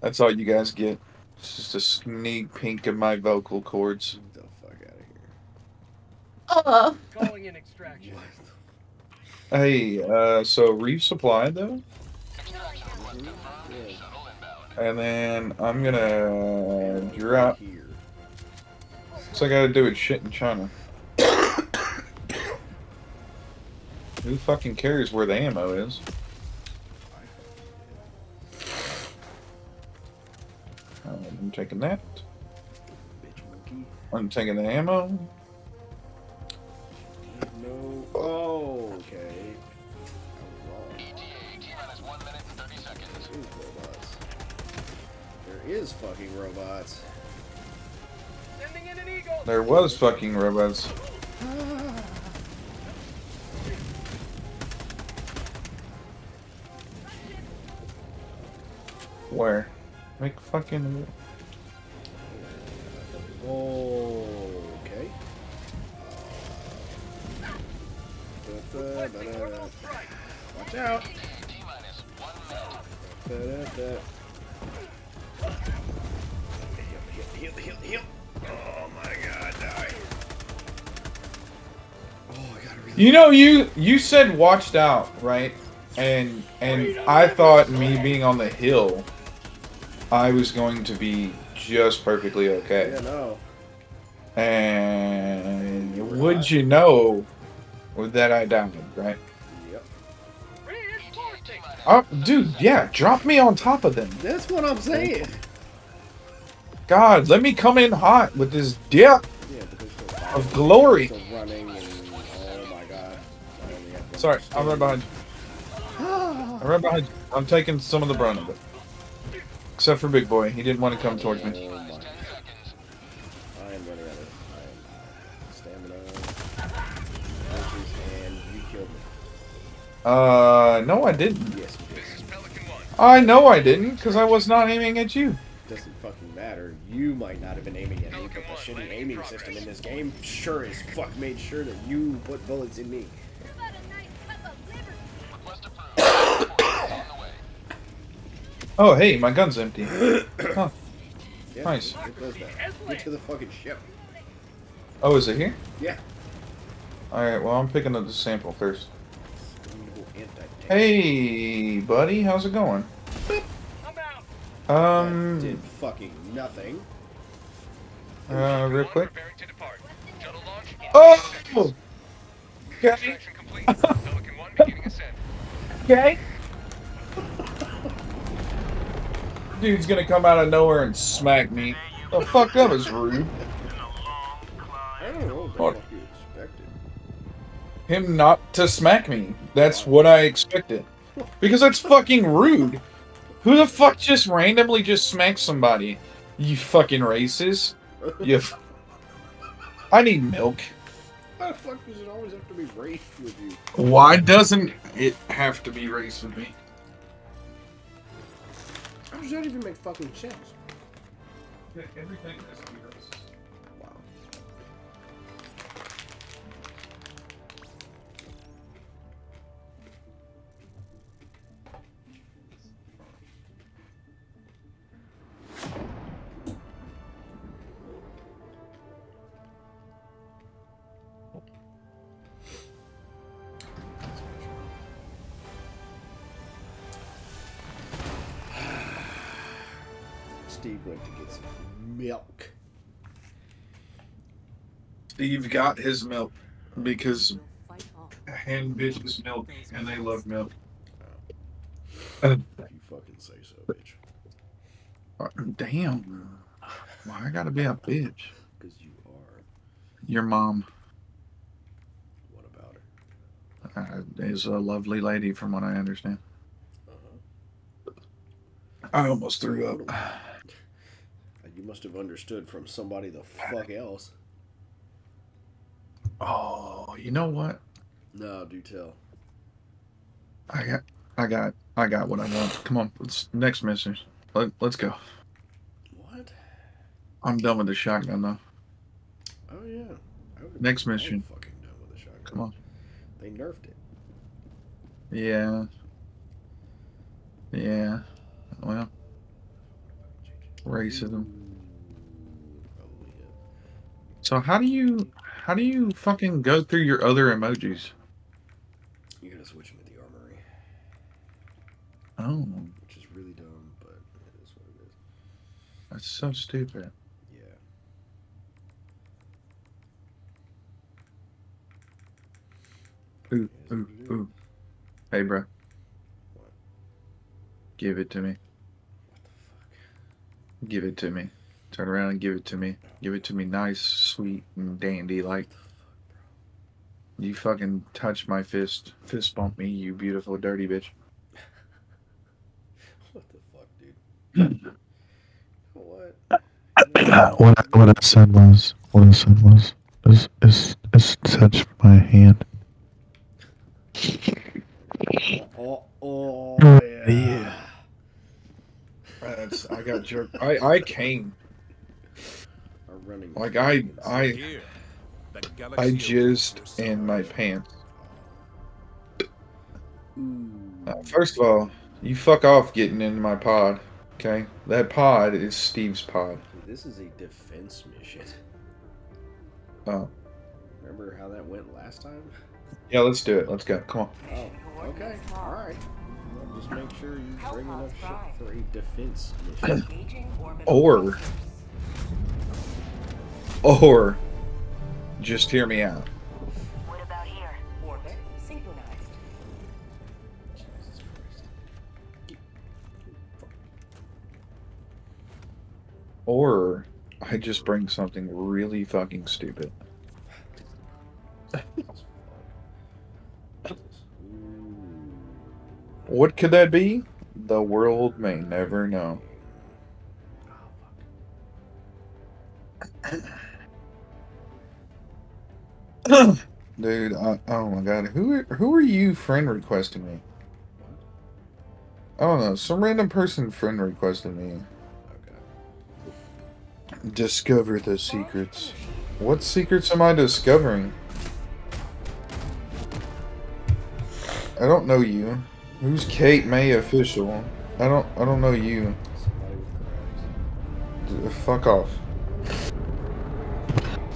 That's all you guys get. It's just a sneak peek of my vocal cords. Get the fuck out of here. Oh. Calling in extraction. Hey, uh, so resupply though, and then I'm gonna drop. So I gotta do with shit in China. Who fucking cares where the ammo is? Uh, I'm taking that. I'm taking the ammo. No. Oh, is fucking robots. Sending in an eagle. There was fucking robots. Where? Like fucking. Oh, Okay. Watch out. T minus one You know, you you said watched out, right? And and I thought me being on the hill, I was going to be just perfectly okay. Yeah, no. And would you know with that I died, right? Yep. Oh, dude, yeah, drop me on top of them. That's what I'm saying. God, let me come in hot with this dip Yeah, but they're still fighting. of glory. Running Sorry, I'm right behind you. I'm right behind you. I'm taking some of the brunt of it. Except for Big Boy, he didn't want to come towards me. Oh my. 10 seconds. I am running out of I am stamina. Punches, and you killed me. Uh, no, I didn't. Yes, you did. This is Pelican 1. I know I didn't, because I was not aiming at you. Doesn't fucking matter. You might not have been aiming at me, but the shitty aiming system in this game sure as fuck made sure that you put bullets in me. Oh, hey, my gun's empty. Huh. Yeah, Nice. It does that. Get to the fucking ship. Oh, is it here? Yeah. Alright, well, I'm picking up the sample first. Hey, buddy, how's it going? I'm out. That did Um, fucking nothing. uh, real quick. Preparing to depart. Shuttle launch in Oh! Okay, Extraction complete. Pelican 1 beginning ascent. okay. Dude's gonna come out of nowhere and smack me. The fuck, that was rude. Been a long climb. I don't know what you expected. Him not to smack me. That's what I expected. Because that's fucking rude. Who the fuck just randomly just smacks somebody? You fucking racist. You. F- I need milk. Why the fuck does it always have to be race with you? Why doesn't it have to be race with me? Does that even make fucking sense? Everything has Steve went to get some milk. Steve got his milk because hen bitches milk and they love milk. If you fucking say so, bitch. Uh, Damn. Why I gotta be a bitch? Because you are. Your mom What about her? uh, is a lovely lady, from what I understand. Uh-huh. I almost threw up. You must have understood from somebody the fuck else. Oh, you know what? No, do tell. I got, I got, I got what I want. Come on, let's next mission. Let, let's go. What? I'm done with the shotgun though. Oh yeah. Next I'm mission. fucking done with the shotgun. Come on. They nerfed it. Yeah. Yeah. Well, racism. So how do you, how do you fucking go through your other emojis? You gotta switch them at the armory, Oh, which is really dumb, but it is what it is. that's so stupid. Yeah. Ooh, ooh, what it is. ooh. Hey, bro. What? Give it to me. What the fuck? Give it to me. Turn around and give it to me. Give it to me nice, sweet, and dandy like. You fucking touch my fist. Fist bump me, you beautiful, dirty bitch. What the fuck, dude? what? What I, what I said was, what I said was, is is is touch my hand. Oh, oh, Oh, yeah. yeah. That's, I got jerked. I, I came. Our running. Like, I, I, I galaxy awaits jizzed in my pants. Uh, first of all, you fuck off getting into my pod. Okay? That pod is Steve's pod. This is a defense mission. Oh. Remember how that went last time? Yeah, let's do it. Let's go. Come on. Oh, okay. Alright. Well, just make sure you bring enough shit Fry. for a defense mission. Or- thrusters. Or, just hear me out. What about here? Orbit synchronized. Jesus Christ. Or, I just bring something really fucking stupid. What could that be? The world may never know. Oh, Dude, I, oh my god, who who are you friend requesting me? I don't know, some random person friend requested me. Okay. Discover the secrets. What secrets am I discovering? I don't know you. Who's Kate May official? I don't I don't know you. Fuck off.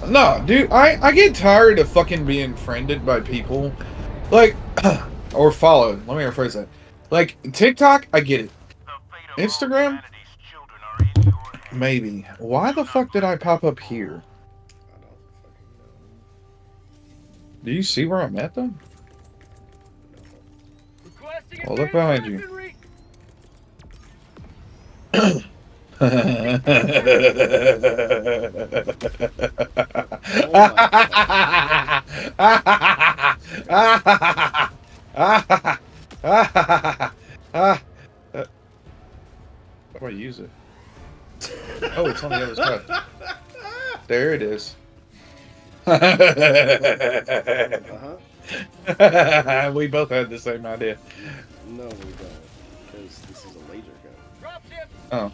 No, dude, I, I get tired of fucking being friended by people. Like, or followed. Let me rephrase that. Like, TikTok, I get it. The fate of all Instagram? humanity's children are in your hands. Maybe. Why the fuck did I pop up here? Don't fucking know. Do you see where I'm at, though? Well, look behind you. weaponry. How do I use it? Oh, it's on the other side. There it is. Uh-huh. we both had the same idea. No, we don't. Because this is a laser gun. Dropship. Oh,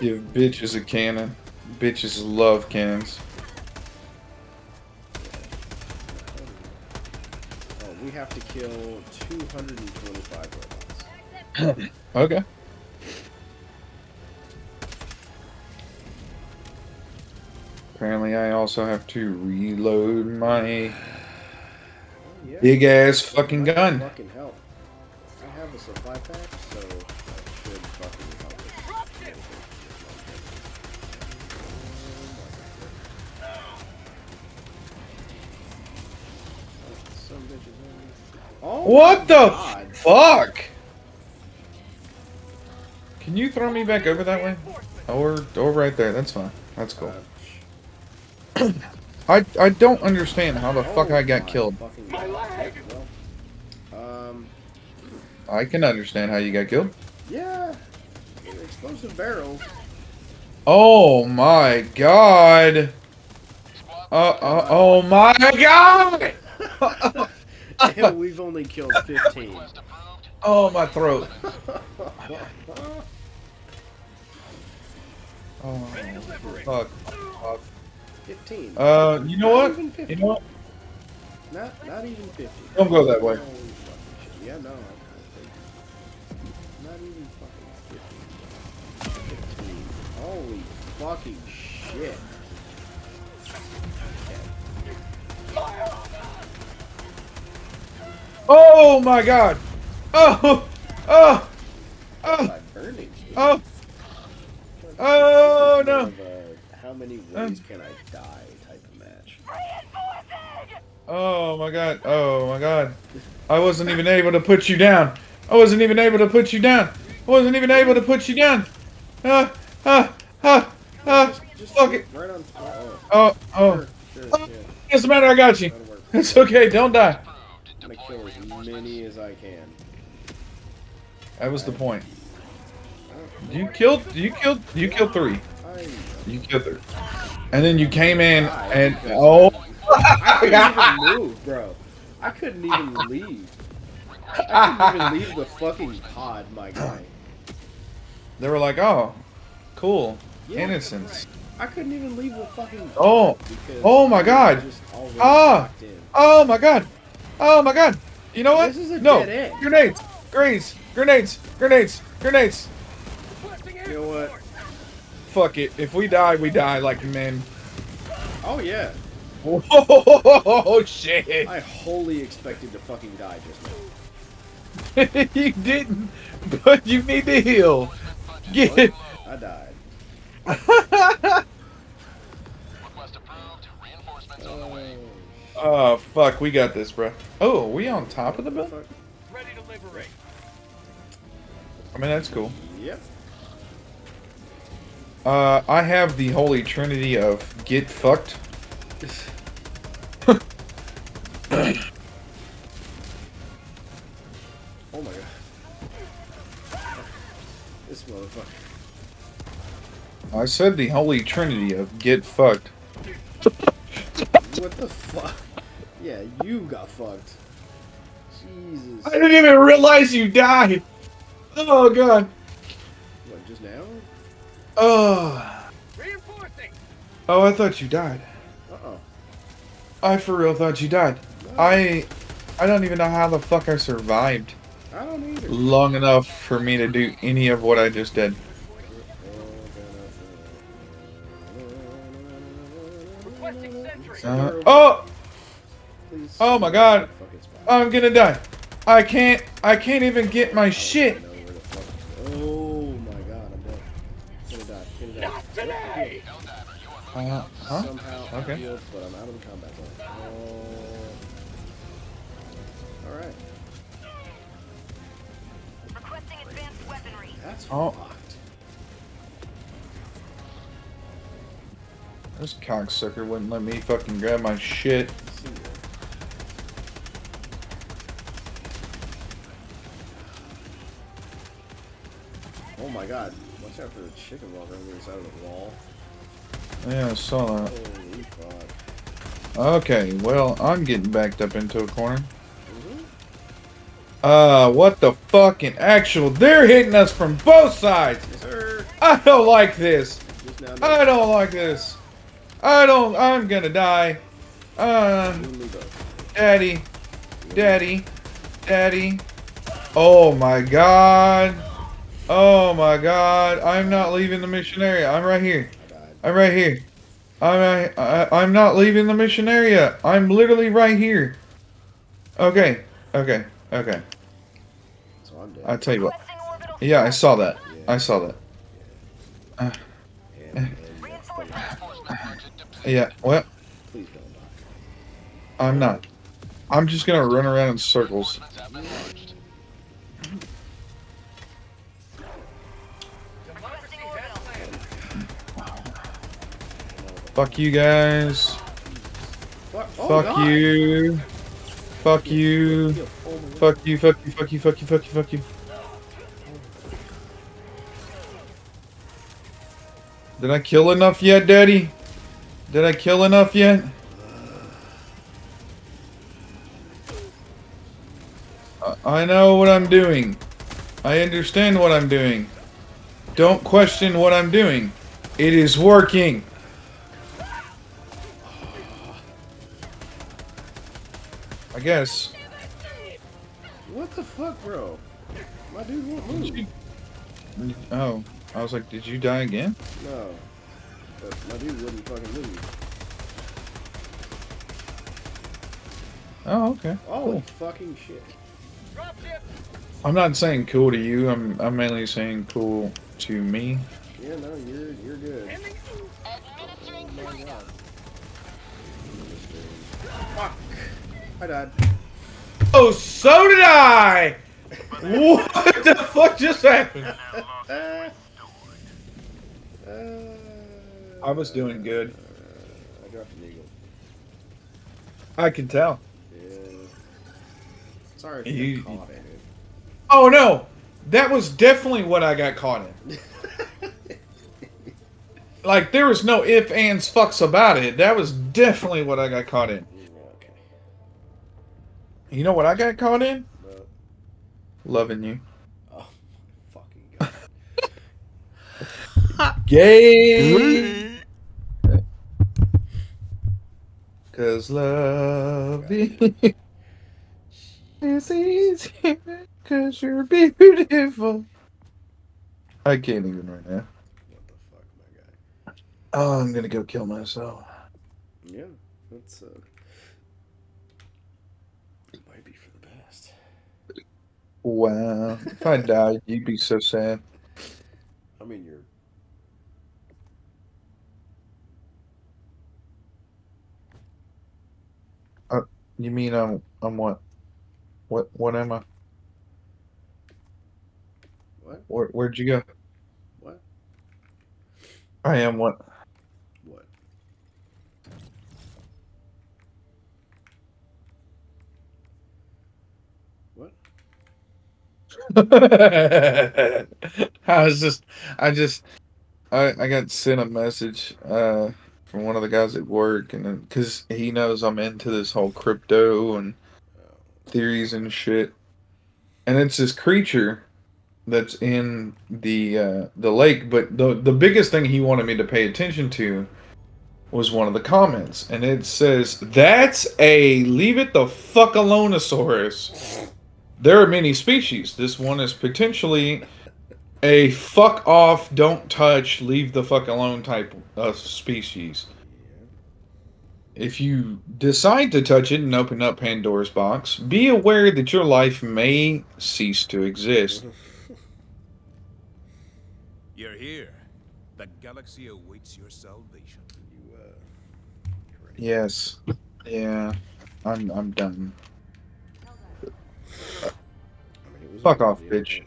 give bitches a cannon. Bitches love cannons. Oh, we have to kill 225 robots. Okay. Apparently, I also have to reload my yeah. big ass fucking gun. Fucking help. I have a supply pack, so What the God. fuck? Can you throw me back over that way? Or or right there? That's fine. That's cool. I I don't understand how the fuck Oh I got killed. God. Um, I can understand how you got killed. yeah. Explosive barrels. Oh my god. Uh, uh oh my god. and we've only killed 15. Oh my throat. Oh fuck. off. 15. Uh, you know Not what? even 50. You know what? Not, not even 50. Don't go that way. Holy. Yeah, no. I- I Not even fucking 50. 15. Holy fucking shit. Oh my god. Oh. Oh. Oh. Oh. Oh no. Uh, how many ways can I die type of match. Oh my god. Oh my god. I wasn't even able to put you down. I wasn't even able to put you down. I wasn't even able to put you down. Ah, ah, ah, ah. Fuck it. Oh, Oh. Sure, sure, yeah. Doesn't matter. I got you. It's okay. Don't die. I'm gonna kill as many as I can. That was the point. You killed. You killed. You killed three. You killed three. And then you came in and oh. I couldn't even move, bro. I couldn't even leave. I couldn't even leave the fucking pod, my guy. They were like, oh, cool, Yeah. innocence. I couldn't even leave the fucking Oh. Oh my God. just already Ah. locked. Oh my god. Oh my god. You know what? This is a no. dead end. Grenades. Grenades. Grenades. Grenades. Grenades. You know what? Fuck it. If we die, we die like men. Oh yeah. Oh shit. I wholly expected to fucking die just now. you didn't, but you need to heal. Get. I died. Request approved. Reinforcements on the way. Oh. Oh fuck, we got this, bro. Oh, are we on top of the building? Ready to liberate. I mean, that's cool. Yep. Uh, I have the holy trinity of get fucked. Oh my god. This motherfucker. I said the holy trinity of get fucked. What the fuck? Yeah, you got fucked. Jesus. I didn't even realize you died. Oh god. What, just now? Oh. Reinforcing. Oh, I thought you died. Uh-oh. I for real thought you died. I I don't even know how the fuck I survived I don't either. long enough for me to do any of what I just did. Uh, oh, Please. oh my god. I'm gonna die. I can't I can't even get my shit. I know where the fuck- Oh my god, I'm dead. Gonna die. Gonna die. Not today. Uh, huh? Somehow Okay. Healed, but I'm out of the combat zone. Oh. Alright. Requesting advanced weaponry. That's Oh. fucked. This cocksucker wouldn't let me fucking grab my shit. See ya. Oh my god. Watch out for the chicken walker on the other side of the wall. Yeah, I saw that. Holy fuck. Okay, well, I'm getting backed up into a corner. Uh, what the fucking actual? They're hitting us from both sides. Yes, sir. I don't like this. I don't like this. I don't. I'm gonna die. Uh, You and me both. daddy, daddy, daddy. Oh my god. Oh my god. I'm not leaving the mission area. I'm right here. I. I'm right here. I'm right, I, I'm not leaving the mission area. I'm literally right here. Okay. Okay. Okay. So. I tell you what. Yeah, I saw that. Yeah. I saw that. Budget depleted. Yeah. Well. I'm not. I'm just gonna run around in circles. Fuck you guys. Fuck, oh, Fuck you. Fuck you. He'll pull me up. Fuck you. Fuck you. Fuck you. Fuck you. Fuck you. Fuck you. Did I kill enough yet, Daddy? Did I kill enough yet? I know what I'm doing. I understand what I'm doing. Don't question what I'm doing. It is working. I guess. What the fuck, bro? My dude won't move. Oh, I was like, did you die again? No. But my dude wouldn't fucking move. Oh, okay. Holy Cool. fucking shit. I'm not saying cool to you. I'm I'm mainly saying cool to me. Yeah, no, you're you're good. Administering freedom. I died. Oh, so did I. What the fuck just happened? Uh, uh, I was doing good. Uh, I dropped an eagle. I can tell. Yeah. Sorry if You- caught in Oh no, that was definitely what I got caught in. Like there was no if, ands, fucks about it. That was definitely what I got caught in. You know what I got caught in? Loving you. oh, fucking god. Gay. Cause loving is easy. Cause you're beautiful. I can't even right now. What the fuck, my guy? Oh, I'm gonna go kill myself. Yeah, that's uh. It might be for the best. Wow. If I died, you'd be so sad. I mean, you're. Uh, you mean I'm I'm what? What what am I? What? Where where'd you go? What? I am? What? I was just I just I I got sent a message uh from one of the guys at work and because he knows I'm into this whole crypto and theories and shit. And it's this creature that's in the uh, the lake, but the the biggest thing he wanted me to pay attention to was one of the comments, and it says, "That's a leave it the fuck aloneosaurus." There are many species. This one is potentially a fuck off, don't touch, leave the fuck alone type of species. If you decide to touch it and open up Pandora's box, be aware that your life may cease to exist. You're here. The galaxy awaits your salvation. You, uh. Yes. Yeah. I'm I'm done. I mean, it was Fuck off, bitch.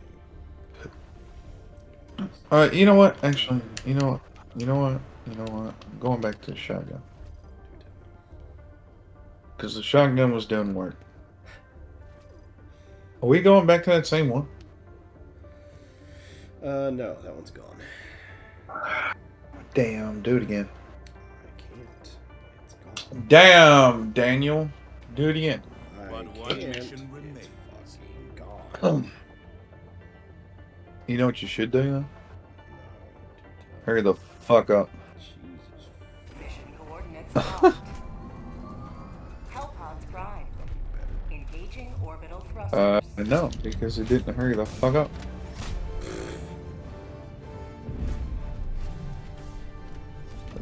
game. Uh you know what? Actually, you know what? You know what? You know what? I'm going back to the shotgun. Cause the shotgun was doing work. Are we going back to that same one? Uh, no, that one's gone. Damn, do it again. I can't. It's gone. Damn, Daniel. Do it again. I can't. Mission remains. It's fucking gone. You know what you should do? Though? Hurry the fuck up. Jesus. Mission coordinates locked. Hellpods prime. Engaging orbital thrusters. Uh, no, because it didn't hurry the fuck up.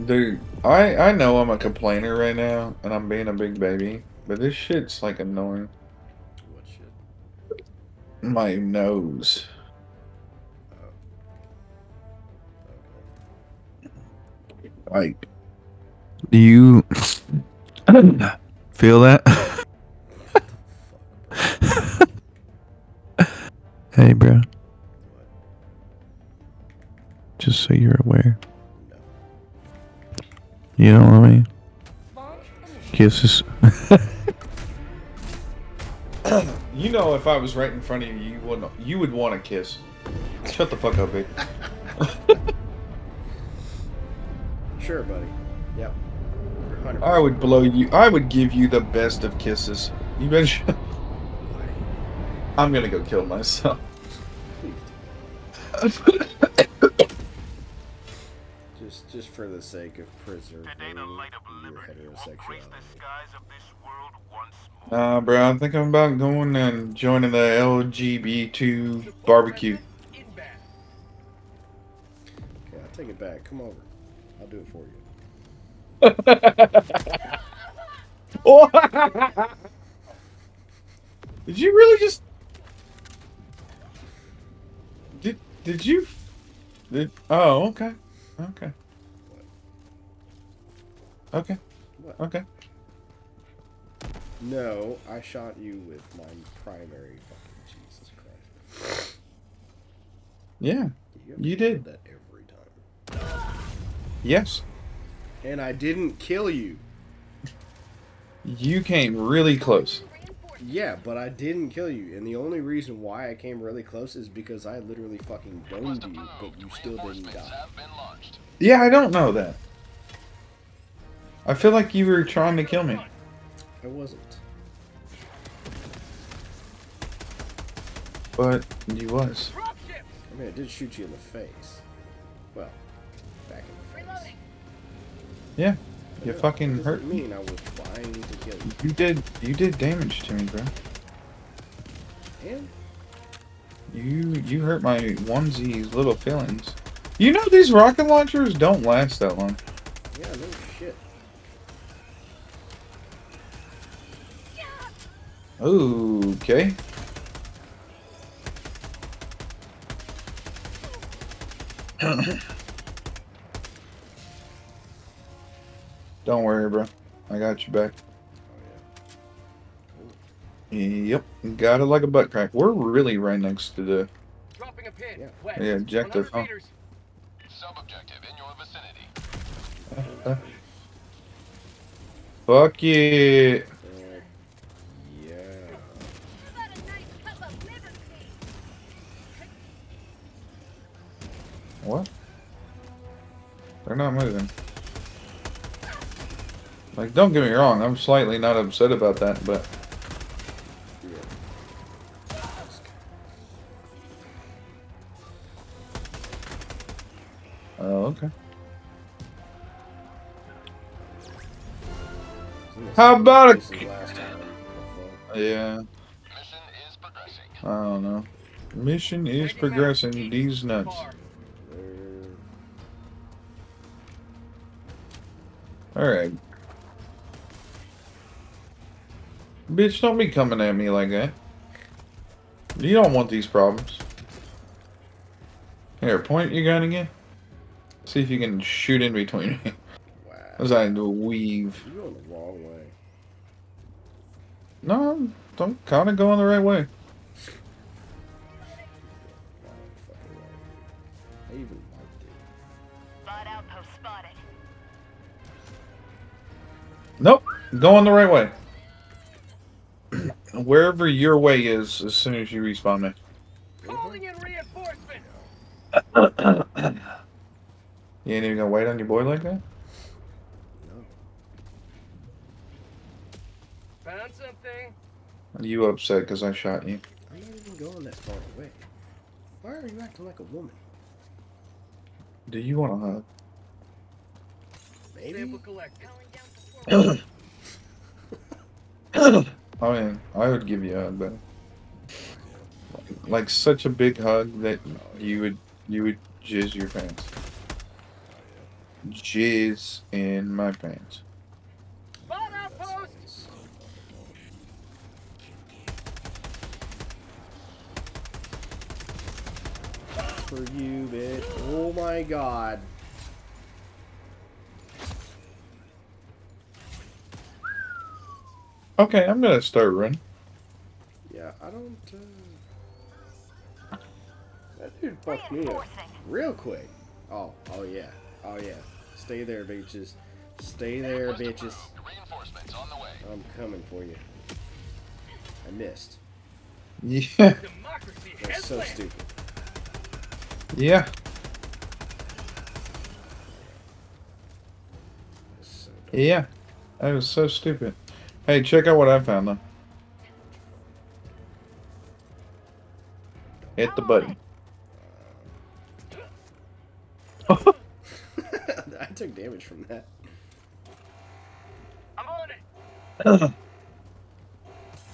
Dude, I I know I'm a complainer right now, and I'm being a big baby, but this shit's like annoying my nose. Like, do you feel that? hey, bro. Just so you're aware. You know what I mean? Kisses. You know, if I was right in front of you, you wouldn't. You would want to kiss. Shut the fuck up, big. Sure, buddy. Yep. 100%. I would blow you. I would give you the best of kisses. You better. I'm gonna go kill myself. Just, just for the sake of preserving Today the light of your liberty will grace heterosexuality. the skies of this world once more. Nah, bro. I'm thinking about going and joining the LGBT barbecue. Okay, I'll take it back. Come over. I'll do it for you. Did you really just? Did Did you? Did oh okay, okay, okay, What? okay. No, I shot you with my primary fucking Jesus Christ. Yeah. You, You did. that every time. Yes. And I didn't kill you. You came really close. Yeah, but I didn't kill you. And the only reason why I came really close is because I literally fucking domed you, but you still didn't die. have been launched. Yeah, I don't know that. I feel like you were trying to kill me. I wasn't. But you was. I mean, I did shoot you in the face. Well, back in the face. Yeah. You fucking hurt me. mean I was trying to kill you. You did. You did damage to me, bro. And You you hurt my onesies little feelings. You know these rocket launchers don't last that long. yeah, no shit. Okay. Don't worry, bro. I got you back. Yep, got it like a butt crack. We're really right next to the. Dropping a pin. Yeah. West. Yeah, objective, huh? Sub-objective in your vicinity. Fuck it. Uh, yeah. What? They're not moving. Like, don't get me wrong, I'm slightly not upset about that, but oh, okay. How about a- this is last time before? Yeah, Mission is progressing. I don't know. Mission is progressing. These nuts. Bar. Bitch, don't be coming at me like that. You don't want these problems. Here, point your gun again. See if you can shoot in between me. Wow. As I do a weave. You're going the wrong way. No, I'm kind of going the right way. Wrong fucking way. I even marked it. Bot outpost spotted. Nope, going the right way. Wherever your way is, as soon as you respawn me. Calling in reinforcements. You ain't even gonna wait on your boy like that? No. Found something. Are You upset because I shot you? I'm not even going that far away. Why are you acting like a woman? Do you want a hug? Maybe. Sample collected. Going down to four. I mean, I would give you a hug, but like such a big hug that you would you would jizz your pants. Jizz in my pants. For you, bitch. Oh my god. Okay, I'm gonna start running. Yeah, I don't. Uh... That dude fucked me up real quick. Oh, oh yeah. Oh yeah. Stay there, bitches. Stay there, bitches. Reinforcements on the way. I'm coming for you. I missed. Yeah, That's so stupid. yeah. So. Yeah, that was so stupid. Hey, check out what I found though. Hit the button. I took damage from that. I'm on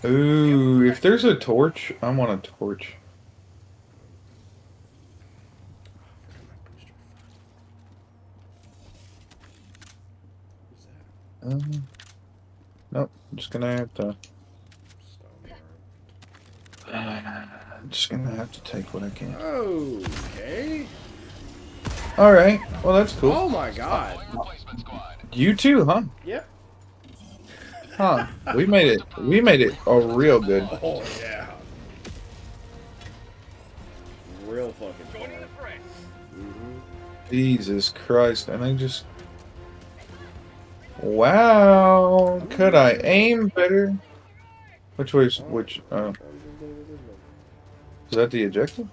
it. Ooh, if there's a torch, I want a torch. Um, I'm just gonna have to. I'm just gonna have to take what I can. Okay. All right, well that's cool. Oh my god. You too, huh? Yep. Huh? We made it. We made it. Oh, real good. Oh yeah. Real fucking Joining the fray. hmm Jesus Christ! And I just. Wow! Could I aim better? Which way's which? Uh, is that the objective?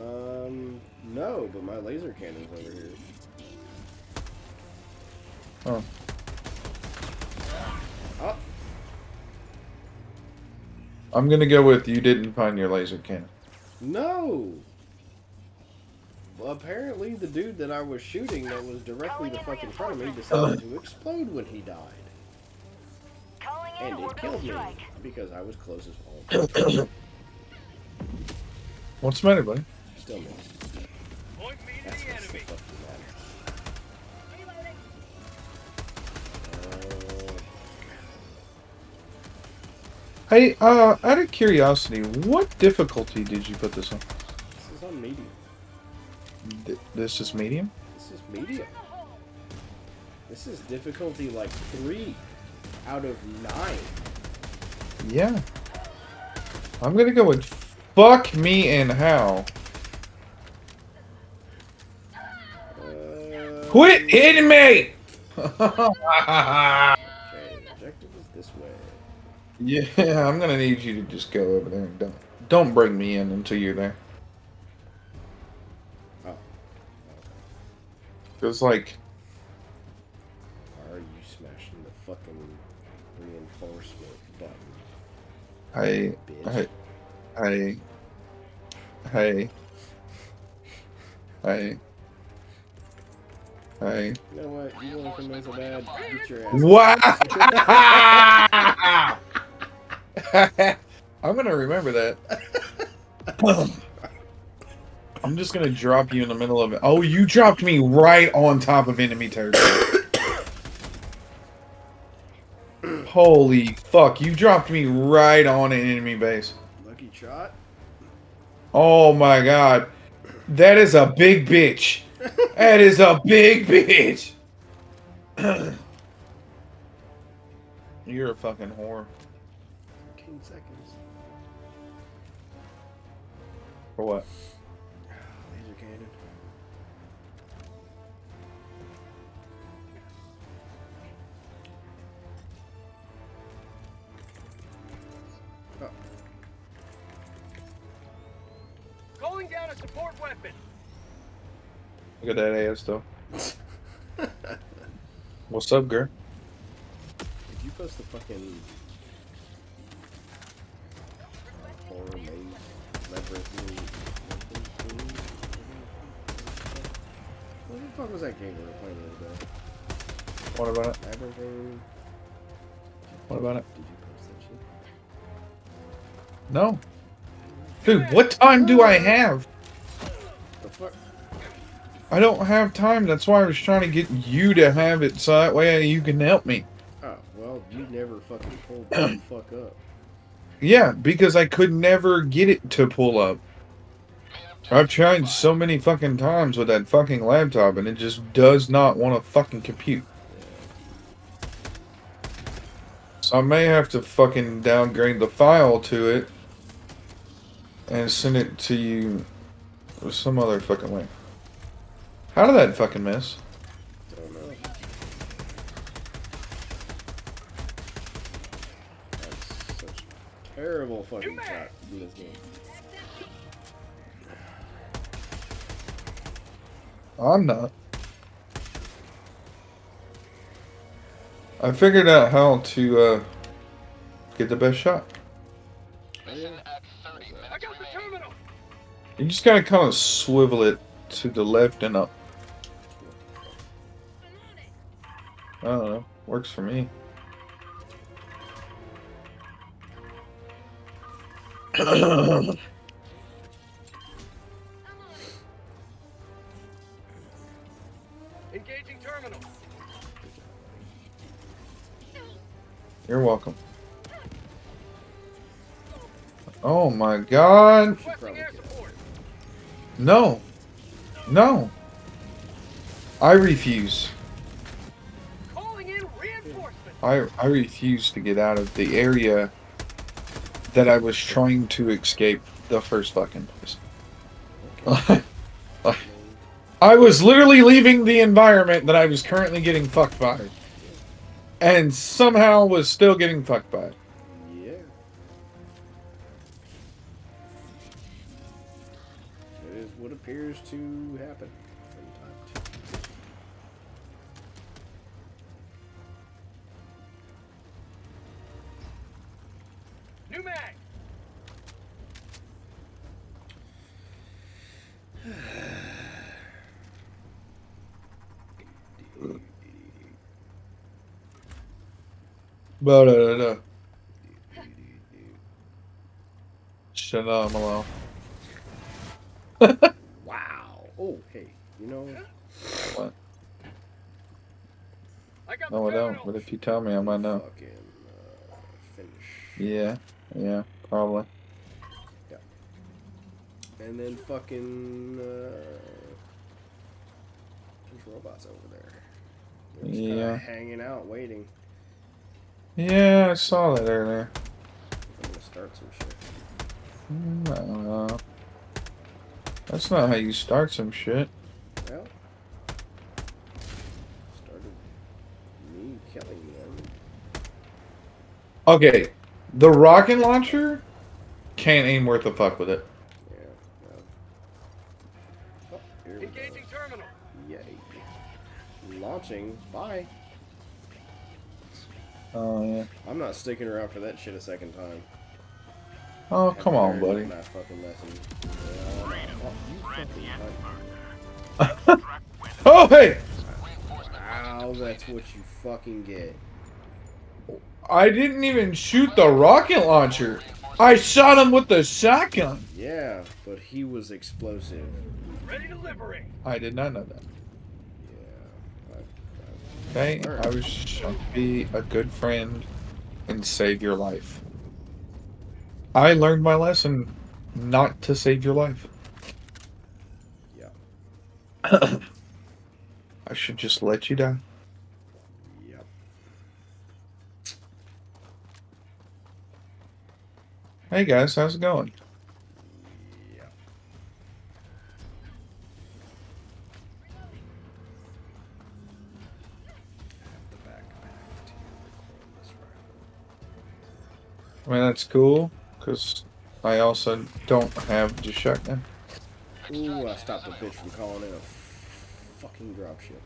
Um, no, but my laser cannon's over here. Oh. Oh, I'm gonna go with you didn't find your laser cannon. no! Well, apparently the dude that I was shooting that was directly the fuck in front of me decided to explode when he died. And it killed me because I was close as hell. What's the matter, buddy? Still missed. Point me to That's the the enemy. fucking matter. Uh, Hey, uh, out of curiosity, what difficulty did you put this on? this is on medium. Th- This is medium. This is medium. This is difficulty like three out of nine. Yeah. I'm gonna go with fuck me and hell. Uh, Quit hitting me! Okay, the objective is this way. yeah, I'm gonna need you to just go over there and don't don't bring me in until you're there. Cause like Are you smashing the fucking reinforcement button? I Bitch. I I hey hey hey You know what? You want to come in so bad? Get your ass. Wow! I'm gonna remember that. I'm just gonna drop you in the middle of it. Oh, you dropped me right on top of enemy territory. Holy fuck, you dropped me right on an enemy base. Lucky shot. Oh my god. That is a big bitch. That is a big bitch. You're a fucking whore. 15 seconds. For what? Down a support weapon. Look at that ass though. What's up, girl? did you post the fucking uh, horror maze labyrinth What the fuck was that game we were playing the other day? What about it? Labyrinth. What about it? Did you post that shit? No. Dude, what time do I have? I don't have time. That's why I was trying to get you to have it so that way you can help me. Oh, well, you never fucking pulled the fuck up. Yeah, because I could never get it to pull up. I've tried so many fucking times with that fucking laptop and it just does not want to fucking compute. So I may have to fucking downgrade the file to it and send it to you some other fucking way. How did that fucking miss? Don't know. That's such a terrible fucking shot in this game. I'm not. I figured out how to uh, get the best shot. Mission at 30 I got the terminal. You just gotta kind of swivel it to the left and up. I don't know. Works for me. Engaging terminal. You're welcome. Oh my god. Requesting probably air get it. support. No. No. I refuse. I I refuse to get out of the area that I was trying to escape the first fucking place. I was literally leaving the environment that I was currently getting fucked by. And somehow was still getting fucked by. Yeah. It is what appears to happen Blah. Shut up, Malone. Wow. Oh, hey. You know, What? I got No, I don't. terminal. But if you tell me, I might know. fucking uh, finish. Yeah. Yeah. Probably. Yeah. And then fucking uh, there's robots over there. They're just kinda Yeah. hanging out, waiting. Yeah, I saw that earlier. I'm gonna start some shit. Mm, I don't know. That's not how you start some shit. Well, started me killing them. Okay, the rocket launcher can't aim worth a fuck with it. Yeah. Well. Oh, here we go. Engaging terminal. Yay. Launching. Bye. Oh yeah. I'm not sticking around for that shit a second time. Oh Have come on, buddy. My fucking lesson. Yeah, oh, you fucking Oh hey! Wow, that's what you fucking get. I didn't even shoot the rocket launcher. I shot him with the shotgun. Yeah, but he was explosive. Ready to liberate. I did not know that. Yeah. I, I, Okay, I was trying to be a good friend and save your life. I learned my lesson not to save your life. yeah. I should just let you die. Yep. Hey guys, how's it going? I mean, that's cool, because I also don't have the shotgun. Ooh, I stopped a bitch from calling in a fucking dropship.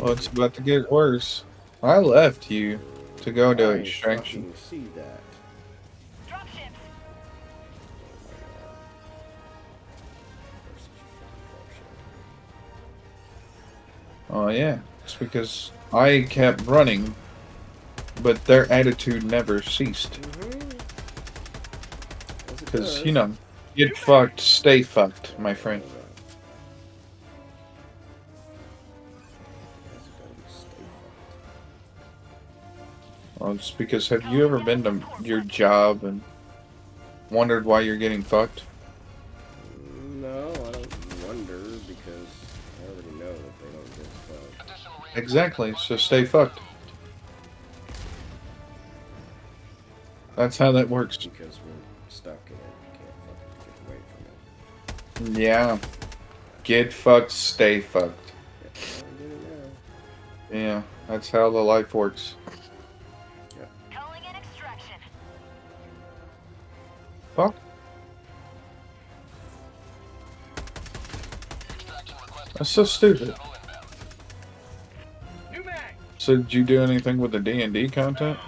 Well, it's about to get worse. I left you to go to I extraction. see that. Oh yeah, it's because I kept running, but their attitude never ceased. Because you know, get fucked, stay fucked, my friend. Well, it's because have you ever been to your job and wondered why you're getting fucked? Exactly. So stay fucked. That's how that works. Because we're stuck in it. You can't fucking get away from it. Yeah. Get fucked, stay fucked. Yeah, I get it now. Yeah, that's how the life works. Calling in extraction. Fuck. That's so stupid. New mag. So did you do anything with the D and D content?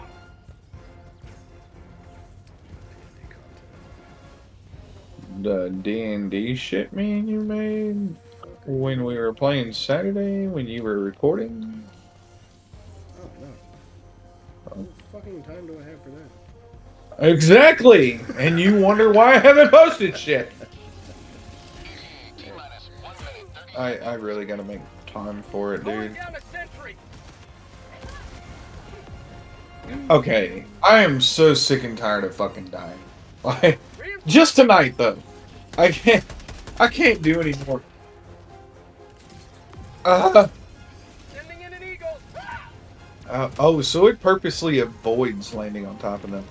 The D and D shit, man, you made when we were playing Saturday when you were recording. Oh, no. What fucking time do I have for that? Exactly, and you wonder why I haven't posted shit. T-minus one minute, 30 I I really gotta make time for it, Calling dude. Okay, I am so sick and tired of fucking dying. Like, just tonight though. I can't. I can't do anymore. Uh, Sending in an eagle. uh, oh, so it purposely avoids landing on top of them.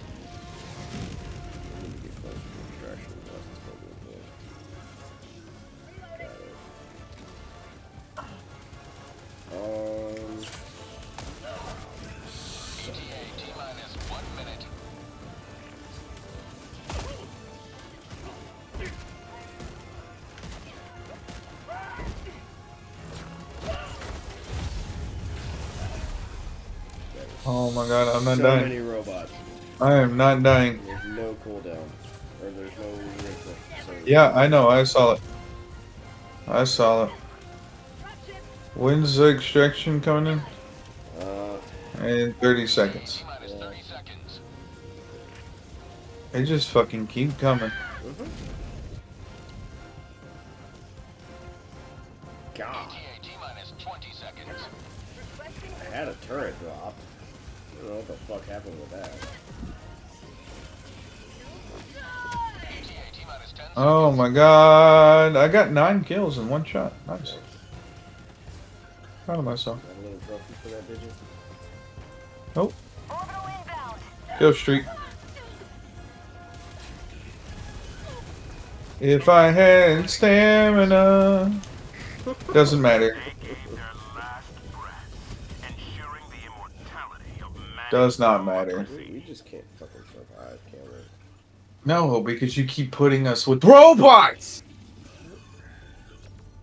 My god, I'm not so dying. many robots. I am not dying. There's no cooldown. Or there's no. So Yeah, I know. I saw it. I saw it. When's the extraction coming in? Uh, In 30 seconds. T-minus 30 seconds. They just fucking keep coming. God. I got nine kills in one shot. Nice. Proud of myself. Got a little trophy for that, did you? Nope. Kill streak. If I had stamina. Doesn't matter. Taking their last breath, ensuring the immortality of man. Does not matter. We, we just can't fucking survive, can we? No, because you keep putting us with robots!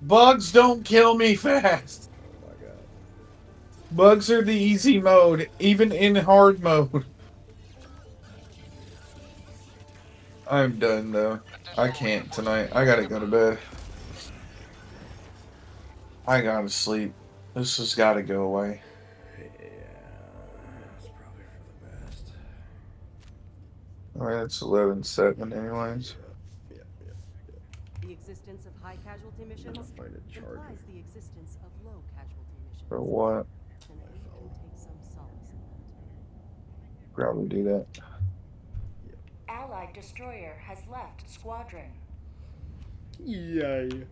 Bugs don't kill me fast. Oh my god. Bugs are the easy mode, even in hard mode. I'm done though. I can't tonight. I gotta go to bed. I gotta sleep. This has gotta go away. Yeah, it's probably for the best. Alright, it's 11 7 anyways. Yeah, yeah. The existence of high casualty missions I'll find a charger. implies the existence of low casualty missions. For what? And we can take some solace in that. Probably do that. Allied destroyer has left squadron. Yay.